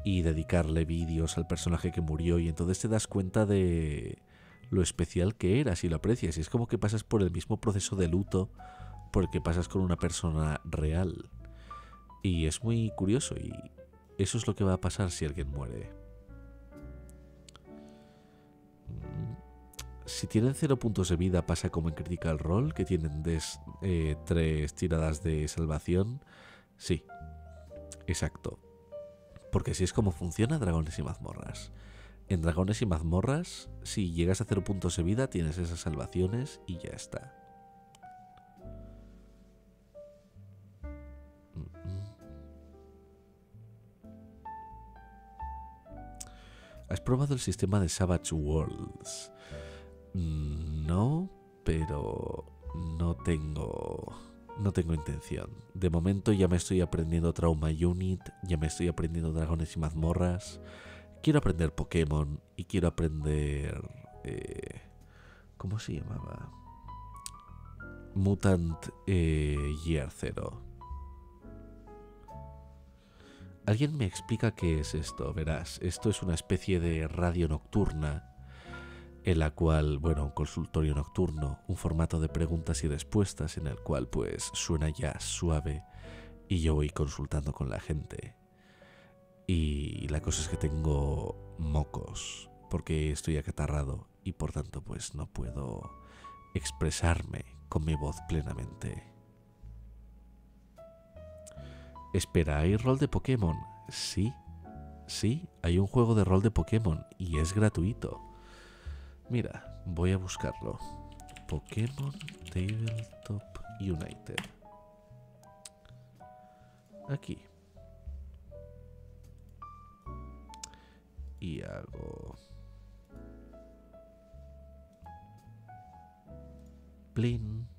y dedicarle vídeos al personaje que murió y entonces te das cuenta de lo especial que era si lo aprecias y es como que pasas por el mismo proceso de luto por el que pasas con una persona real y es muy curioso y eso es lo que va a pasar si alguien muere. Si tienen cero puntos de vida pasa como en Critical Role, que tienen des- eh, tres tiradas de salvación. Sí, exacto. Porque así es como funciona Dragones y Mazmorras. En Dragones y Mazmorras, si llegas a cero puntos de vida, tienes esas salvaciones y ya está. Mm, mm. ¿Has probado el sistema de Savage Worlds? No, pero no tengo no tengo intención. De momento ya me estoy aprendiendo Trauma Unit, ya me estoy aprendiendo Dragones y Mazmorras. Quiero aprender Pokémon y quiero aprender eh, ¿cómo se llamaba? Mutant eh, Year Zero. ¿Alguien me explica qué es esto? Verás, esto es una especie de radio nocturna en la cual, bueno, un consultorio nocturno, un formato de preguntas y respuestas en el cual pues suena ya suave y yo voy consultando con la gente. Y la cosa es que tengo mocos porque estoy acatarrado y por tanto pues no puedo expresarme con mi voz plenamente. Espera, ¿hay rol de Pokémon? Sí, sí, hay un juego de rol de Pokémon y es gratuito. Mira, voy a buscarlo. Pokémon Tabletop United. Aquí. Y hago... Plin.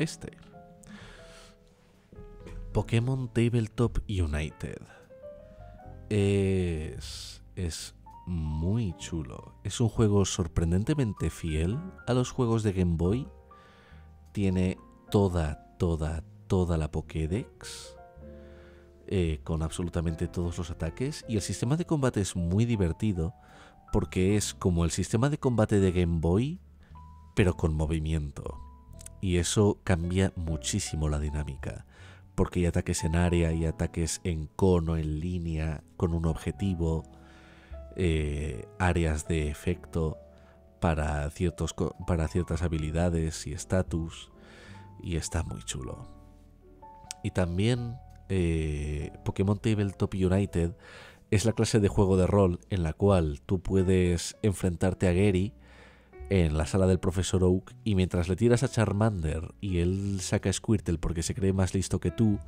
Este. Pokémon Tabletop United. Es. Es muy chulo. Es un juego sorprendentemente fiel a los juegos de Game Boy. Tiene toda, toda, toda la Pokédex. eh, con absolutamente todos los ataques. Y el sistema de combate es muy divertido. Porque es como el sistema de combate de Game Boy. Pero con movimiento. Y eso cambia muchísimo la dinámica. Porque hay ataques en área y ataques en cono, en línea, con un objetivo. eh, áreas de efecto para, ciertos, para ciertas habilidades y estatus. Y está muy chulo. Y también eh, Pokémon Tabletop United es la clase de juego de rol en la cual tú puedes enfrentarte a Gary en la sala del profesor Oak y mientras le tiras a Charmander y él saca Squirtle porque se cree más listo que tú,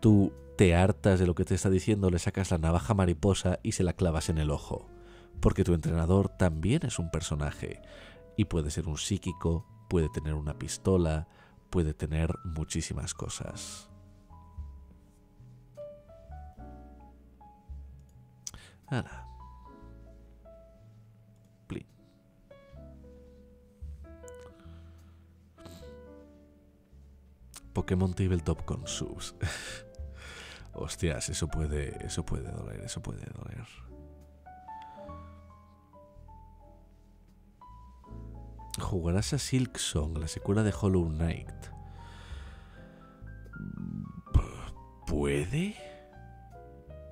tú te hartas de lo que te está diciendo, le sacas la navaja mariposa y se la clavas en el ojo. Porque tu entrenador también es un personaje y puede ser un psíquico, puede tener una pistola, puede tener muchísimas cosas. Hala. Pokémon Tabletop con subs. Hostias, eso puede, eso puede doler, eso puede doler. ¿Jugarás a Silksong, la secuela de Hollow Knight? ¿Puede?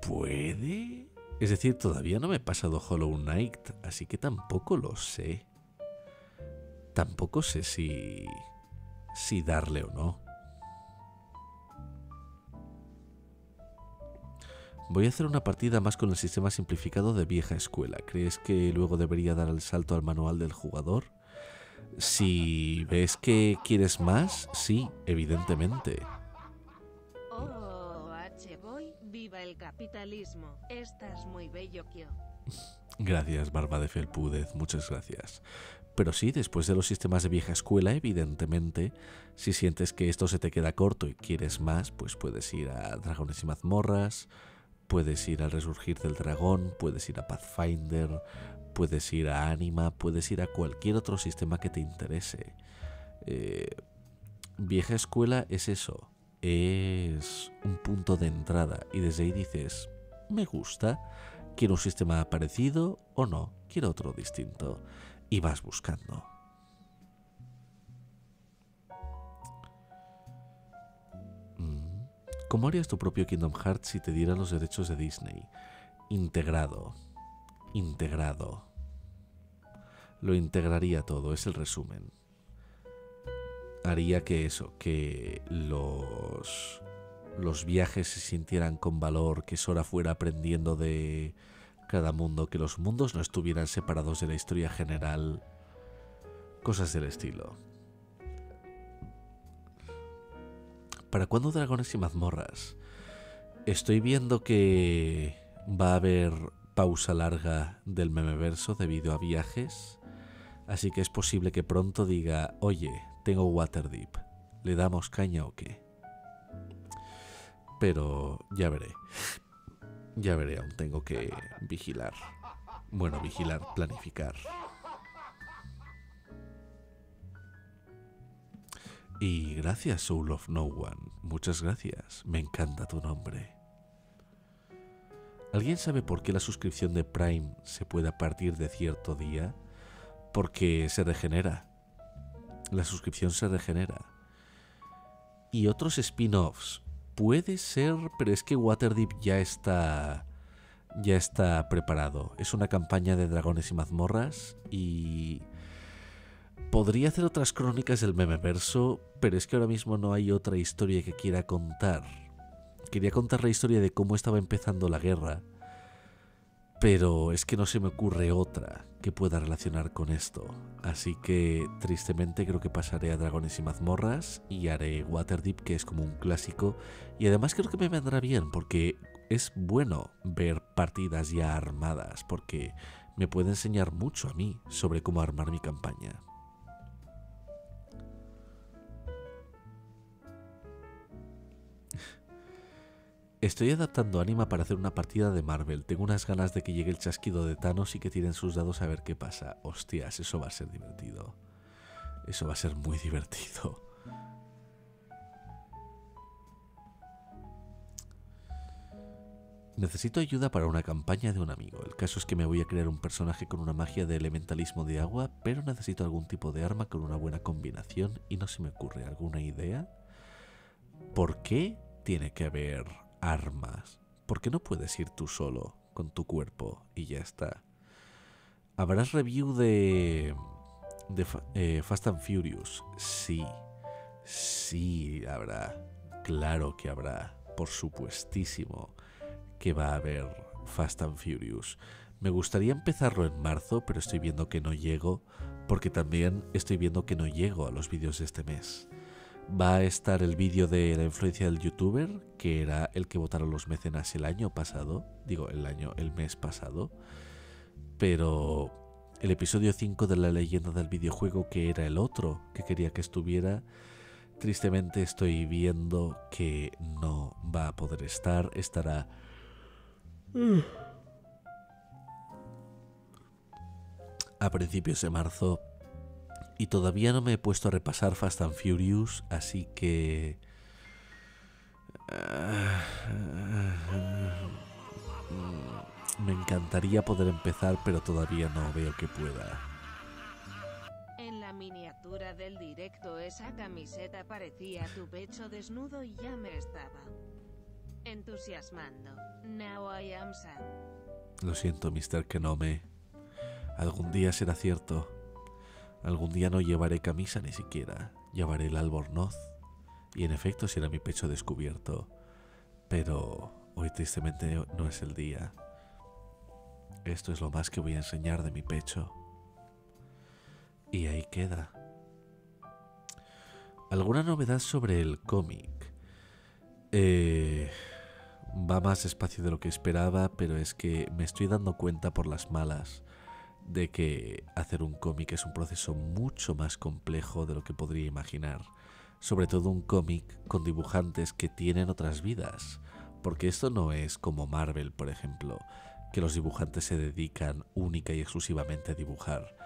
¿Puede? Es decir, todavía no me he pasado Hollow Knight, así que tampoco lo sé. Tampoco sé si. si darle o no. Voy a hacer una partida más con el sistema simplificado de vieja escuela. ¿Crees que luego debería dar el salto al manual del jugador? Si ves que quieres más, sí, evidentemente. Oh, H-Boy, viva el capitalismo. Estás muy bello, Kyo. Gracias, Barba de Felpúdez, muchas gracias. Pero sí, después de los sistemas de vieja escuela, evidentemente, si sientes que esto se te queda corto y quieres más, pues puedes ir a Dragones y Mazmorras, puedes ir al Resurgir del Dragón, puedes ir a Pathfinder, puedes ir a Anima, puedes ir a cualquier otro sistema que te interese. Eh, vieja escuela es eso, es un punto de entrada y desde ahí dices, me gusta, quiero un sistema parecido o no, quiero otro distinto y vas buscando. ¿Cómo harías tu propio Kingdom Hearts si te dieran los derechos de Disney? Integrado. Integrado. Lo integraría todo, es el resumen. Haría que eso, que los los viajes se sintieran con valor, que Sora fuera aprendiendo de cada mundo, que los mundos no estuvieran separados de la historia general, cosas del estilo. ¿Para cuándo dragones y mazmorras? Estoy viendo que va a haber pausa larga del memeverso debido a viajes, así que es posible que pronto diga, oye, tengo Waterdeep, ¿le damos caña o qué? Pero ya veré. Ya veré, aún tengo que vigilar. Bueno, vigilar, planificar. Y gracias, Soul of No One. Muchas gracias. Me encanta tu nombre. ¿Alguien sabe por qué la suscripción de Prime se puede a partir de cierto día? Porque se regenera. La suscripción se regenera. Y otros spin-offs. Puede ser, pero es que Waterdeep ya está ya está preparado. Es una campaña de dragones y mazmorras y podría hacer otras crónicas del memeverso, pero es que ahora mismo no hay otra historia que quiera contar. Quería contar la historia de cómo estaba empezando la guerra, pero es que no se me ocurre otra que pueda relacionar con esto. Así que tristemente creo que pasaré a Dragones y Mazmorras y haré Waterdeep, que es como un clásico. Y además creo que me vendrá bien porque es bueno ver partidas ya armadas, porque me puede enseñar mucho a mí sobre cómo armar mi campaña. Estoy adaptando Anima para hacer una partida de Marvel. Tengo unas ganas de que llegue el chasquido de Thanos y que tiren sus dados a ver qué pasa. Hostias, eso va a ser divertido. Eso va a ser muy divertido. Necesito ayuda para una campaña de un amigo. El caso es que me voy a crear un personaje con una magia de elementalismo de agua, pero necesito algún tipo de arma con una buena combinación y no se me ocurre alguna idea. ¿Por qué tiene que haber armas? ¿Por qué no puedes ir tú solo con tu cuerpo y ya está? ¿Habrás review de, de eh, Fast and Furious? Sí, sí habrá. Claro que habrá, por supuestísimo que va a haber Fast and Furious. Me gustaría empezarlo en marzo, pero estoy viendo que no llego, porque también estoy viendo que no llego a los vídeos de este mes. Va a estar el vídeo de la influencia del youtuber, que era el que votaron los mecenas el año pasado, digo el año, el mes pasado, pero el episodio 5 de la leyenda del videojuego, que era el otro que quería que estuviera, tristemente estoy viendo que no va a poder estar, estará a principios de marzo y todavía no me he puesto a repasar Fast and Furious, así que... Me encantaría poder empezar, pero todavía no veo que pueda. En la miniatura del directo esa camiseta parecía tu pecho desnudo y ya me estaba. entusiasmando. Now I am sad. Lo siento, Mr. Kenome. Algún día será cierto. Algún día no llevaré camisa ni siquiera. Llevaré el albornoz. Y en efecto será mi pecho descubierto. Pero hoy tristemente no es el día. Esto es lo más que voy a enseñar de mi pecho. Y ahí queda. ¿Alguna novedad sobre el cómic? Eh, va más despacio de lo que esperaba, pero es que me estoy dando cuenta por las malas de que hacer un cómic es un proceso mucho más complejo de lo que podría imaginar. Sobre todo un cómic con dibujantes que tienen otras vidas. Porque esto no es como Marvel, por ejemplo, que los dibujantes se dedican única y exclusivamente a dibujar.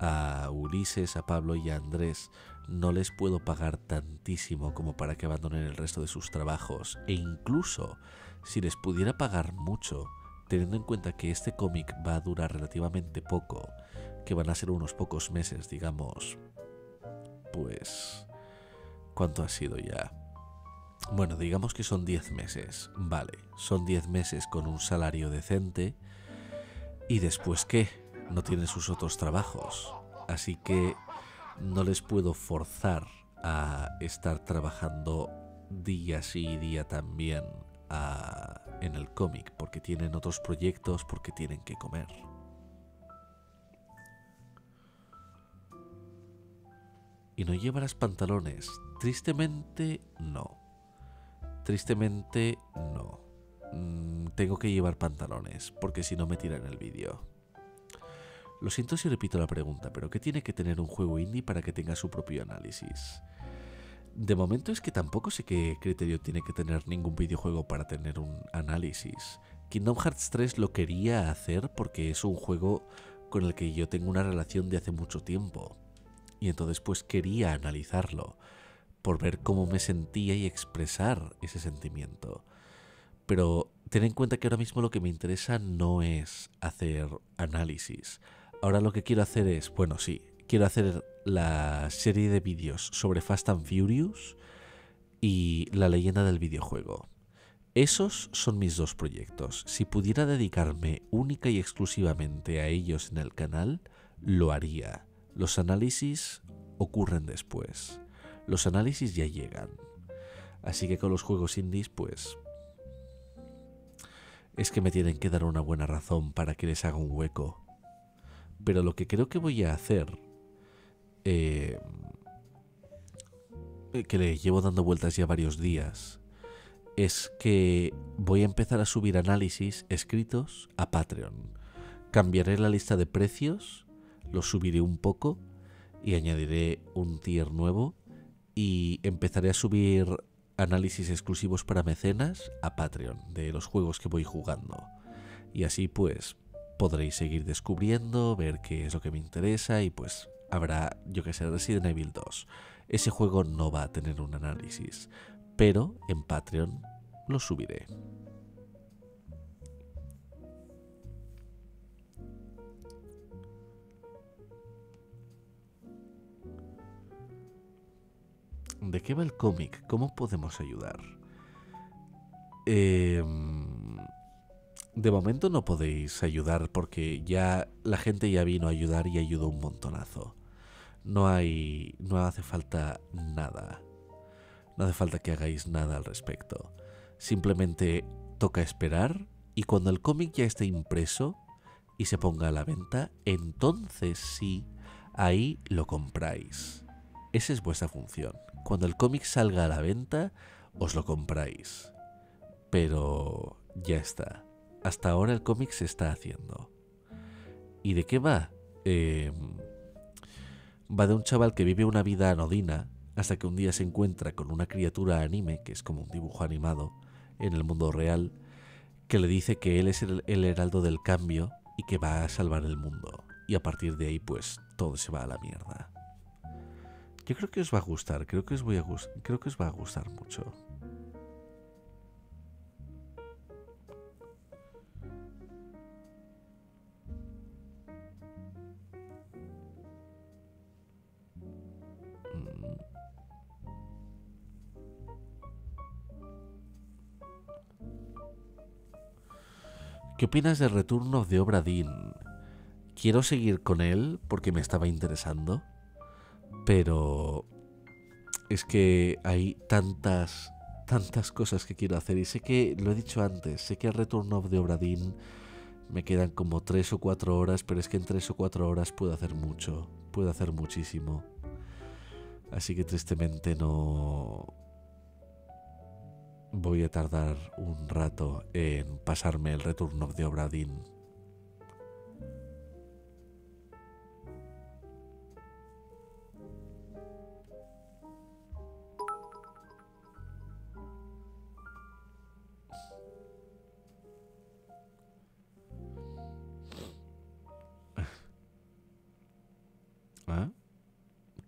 A Ulises, a Pablo y a Andrés no les puedo pagar tantísimo como para que abandonen el resto de sus trabajos. E incluso si les pudiera pagar mucho, teniendo en cuenta que este cómic va a durar relativamente poco, que van a ser unos pocos meses, digamos, pues... ¿Cuánto ha sido ya? Bueno, digamos que son 10 meses. Vale, son 10 meses con un salario decente. ¿Y después qué? No tienen sus otros trabajos. Así que no les puedo forzar a estar trabajando día sí y día también en el cómic, porque tienen otros proyectos, porque tienen que comer. ¿Y no llevarás pantalones? Tristemente no. Tristemente no. Mm, tengo que llevar pantalones, porque si no me tiran el vídeo. Lo siento si repito la pregunta, pero ¿qué tiene que tener un juego indie para que tenga su propio análisis? De momento es que tampoco sé qué criterio tiene que tener ningún videojuego para tener un análisis. Kingdom Hearts 3 lo quería hacer porque es un juego con el que yo tengo una relación de hace mucho tiempo. Y entonces pues quería analizarlo, por ver cómo me sentía y expresar ese sentimiento. Pero ten en cuenta que ahora mismo lo que me interesa no es hacer análisis. Ahora lo que quiero hacer es, bueno, sí, quiero hacer la serie de vídeos sobre Fast and Furious y la leyenda del videojuego. Esos son mis dos proyectos. Si pudiera dedicarme única y exclusivamente a ellos en el canal, lo haría. Los análisis ocurren después. Los análisis ya llegan. Así que con los juegos indies, pues... Es que me tienen que dar una buena razón para que les haga un hueco. Pero lo que creo que voy a hacer... eh, que le llevo dando vueltas ya varios días es que voy a empezar a subir análisis escritos a Patreon. Cambiaré la lista de precios, lo subiré un poco y añadiré un tier nuevo y empezaré a subir análisis exclusivos para mecenas a Patreon de los juegos que voy jugando. Y así pues podréis seguir descubriendo, ver qué es lo que me interesa y pues habrá, yo que sé, Resident Evil 2. Ese juego no va a tener un análisis, pero en Patreon lo subiré. ¿De qué va el cómic? ¿Cómo podemos ayudar? Em, de momento no podéis ayudar porque ya la gente ya vino a ayudar y ayudó un montonazo. No hay, no hace falta nada. No hace falta que hagáis nada al respecto. Simplemente toca esperar y cuando el cómic ya esté impreso y se ponga a la venta, entonces sí, ahí lo compráis. Esa es vuestra función. Cuando el cómic salga a la venta, os lo compráis. Pero ya está. Hasta ahora el cómic se está haciendo. ¿Y de qué va? Eh, va de un chaval que vive una vida anodina hasta que un día se encuentra con una criatura anime, que es como un dibujo animado, en el mundo real, que le dice que él es el, heraldo del cambio y que va a salvar el mundo. Y a partir de ahí, pues, todo se va a la mierda. Yo creo que os va a gustar, creo que os, voy a creo que os va a gustar mucho. ¿Qué opinas de Return of the Obra Dinn? Quiero seguir con él porque me estaba interesando, pero es que hay tantas, tantas cosas que quiero hacer y sé que, lo he dicho antes, sé que el Return of the Obra Dinn me quedan como tres o cuatro horas, pero es que en tres o cuatro horas puedo hacer mucho, puedo hacer muchísimo. Así que tristemente no voy a tardar un rato en pasarme el Return of the Obra Dinn. ¿Ah?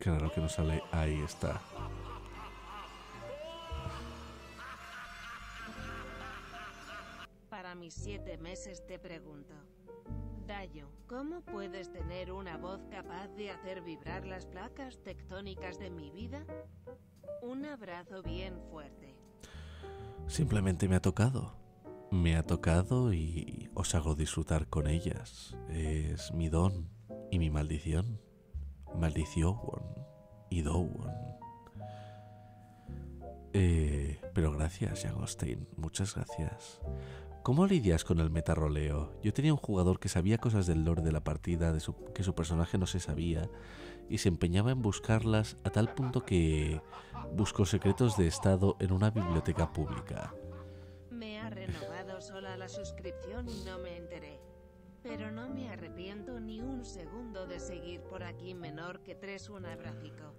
Raro que no sale. Ahí está. Mis siete meses te pregunto. Dayo, ¿cómo puedes tener una voz capaz de hacer vibrar las placas tectónicas de mi vida? Un abrazo bien fuerte. Simplemente me ha tocado. Me ha tocado y os hago disfrutar con ellas. Es mi don y mi maldición. Maldición y Dowon. Eh, pero gracias, Jagostein. Muchas gracias. ¿Cómo lidias con el metarroleo? Yo tenía un jugador que sabía cosas del lore de la partida de su- que su personaje no se sabía y se empeñaba en buscarlas a tal punto que buscó secretos de estado en una biblioteca pública. Me ha renovado sola la suscripción y no me enteré. Pero no me arrepiento ni un segundo de seguir por aquí menor que tres un abracico.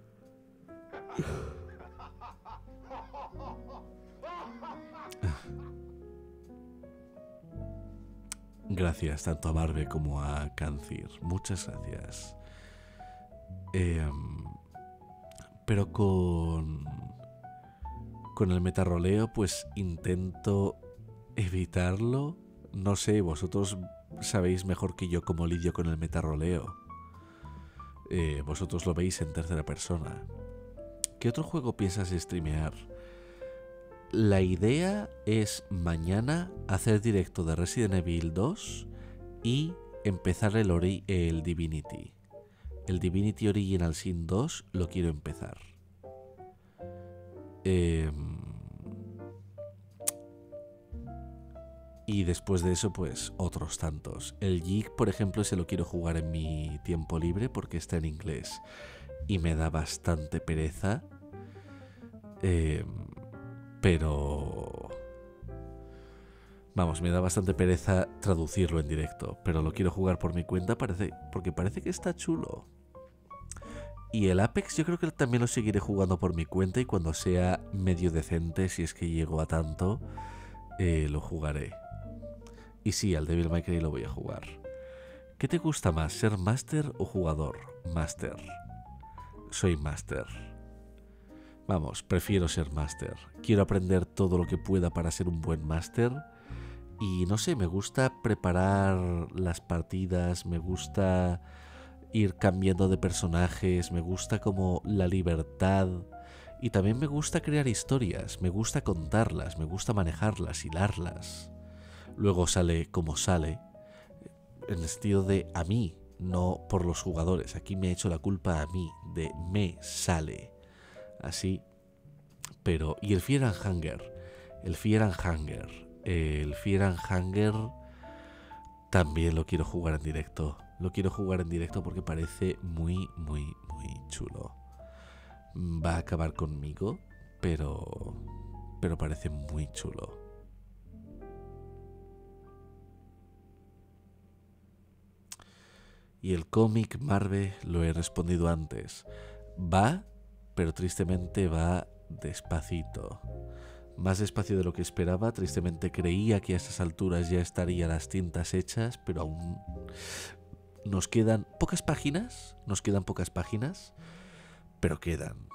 Gracias tanto a Marve como a Cancir. Muchas gracias. Em, pero con. Con el metarroleo, pues intento evitarlo. No sé, vosotros sabéis mejor que yo cómo lidio con el metarroleo. Eh, vosotros lo veis en tercera persona. ¿Qué otro juego piensas streamear? La idea es mañana hacer directo de Resident Evil 2 y empezar el, ori- el Divinity. El Divinity Original Sin 2 lo quiero empezar. Em, y después de eso, pues otros tantos. El Jig, por ejemplo, se lo quiero jugar en mi tiempo libre porque está en inglés y me da bastante pereza. Em, pero... Vamos, me da bastante pereza traducirlo en directo, pero lo quiero jugar por mi cuenta parece, porque parece que está chulo. Y el Apex yo creo que también lo seguiré jugando por mi cuenta y cuando sea medio decente, si es que llego a tanto, eh, lo jugaré. Y sí, al Devil May Cry lo voy a jugar. ¿Qué te gusta más, ser máster o jugador? Máster. Soy máster. Vamos, prefiero ser máster. Quiero aprender todo lo que pueda para ser un buen máster. Y no sé, me gusta preparar las partidas, me gusta ir cambiando de personajes, me gusta como la libertad. Y también me gusta crear historias, me gusta contarlas, me gusta manejarlas, hilarlas. Luego sale como sale, en el sentido de a mí, no por los jugadores. Aquí me he hecho la culpa a mí, de me sale así. Pero, y el Fear and Hunger, el Fear and Hunger, el Fear and Hunger también lo quiero jugar en directo. Lo quiero jugar en directo porque parece muy, muy, muy chulo. Va a acabar conmigo, pero, pero parece muy chulo. Y el cómic Marvel lo he respondido antes. Va, pero tristemente va despacito. Más despacio de lo que esperaba, tristemente creía que a esas alturas ya estarían las tintas hechas, pero aún nos quedan pocas páginas, nos quedan pocas páginas, pero quedan.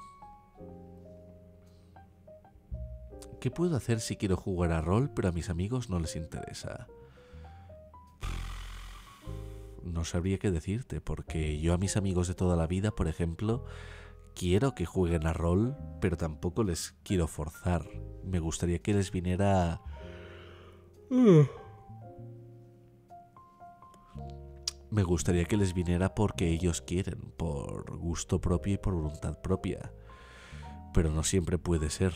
¿Qué puedo hacer si quiero jugar a rol, pero a mis amigos no les interesa? No sabría qué decirte, porque yo a mis amigos de toda la vida, por ejemplo, quiero que jueguen a rol, pero tampoco les quiero forzar. Me gustaría que les viniera... me gustaría que les viniera porque ellos quieren, por gusto propio y por voluntad propia. Pero no siempre puede ser.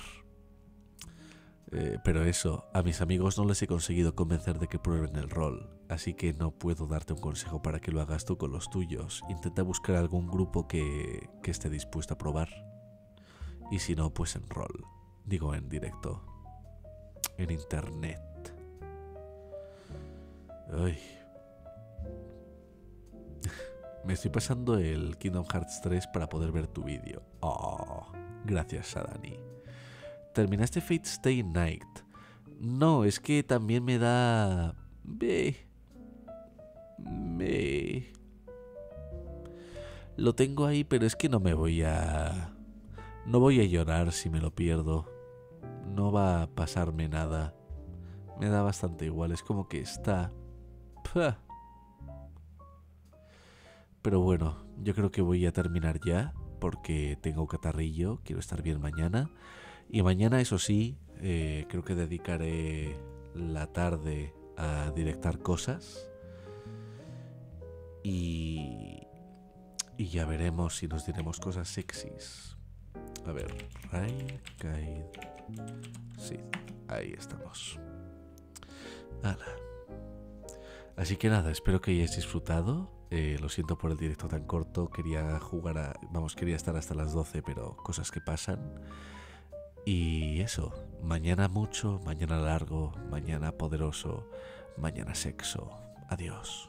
Eh, pero eso, a mis amigos no les he conseguido convencer de que prueben el rol, así que no puedo darte un consejo para que lo hagas tú con los tuyos. Intenta buscar algún grupo que, que esté dispuesto a probar. Y si no, pues en rol. Digo en directo. En internet. Ay. Me estoy pasando el Kingdom Hearts 3 para poder ver tu vídeo. Oh, gracias a Dani. ¿Terminaste Fate Stay Night? No, es que también me da... Ve. Me... Lo tengo ahí, pero es que no me voy a... No voy a llorar si me lo pierdo. No va a pasarme nada. Me da bastante igual, es como que está... Pero bueno, yo creo que voy a terminar ya porque tengo catarrillo, quiero estar bien mañana. Y mañana, eso sí, eh, creo que dedicaré la tarde a directar cosas. Y, y ya veremos si nos diremos cosas sexys. A ver, Rai, Kaid. Sí, ahí estamos. Ala. Así que nada, espero que hayáis disfrutado. Eh, lo siento por el directo tan corto. Quería jugar a. Vamos, quería estar hasta las 12, pero cosas que pasan. Y eso, mañana mucho, mañana largo, mañana poderoso, mañana sexo. Adiós.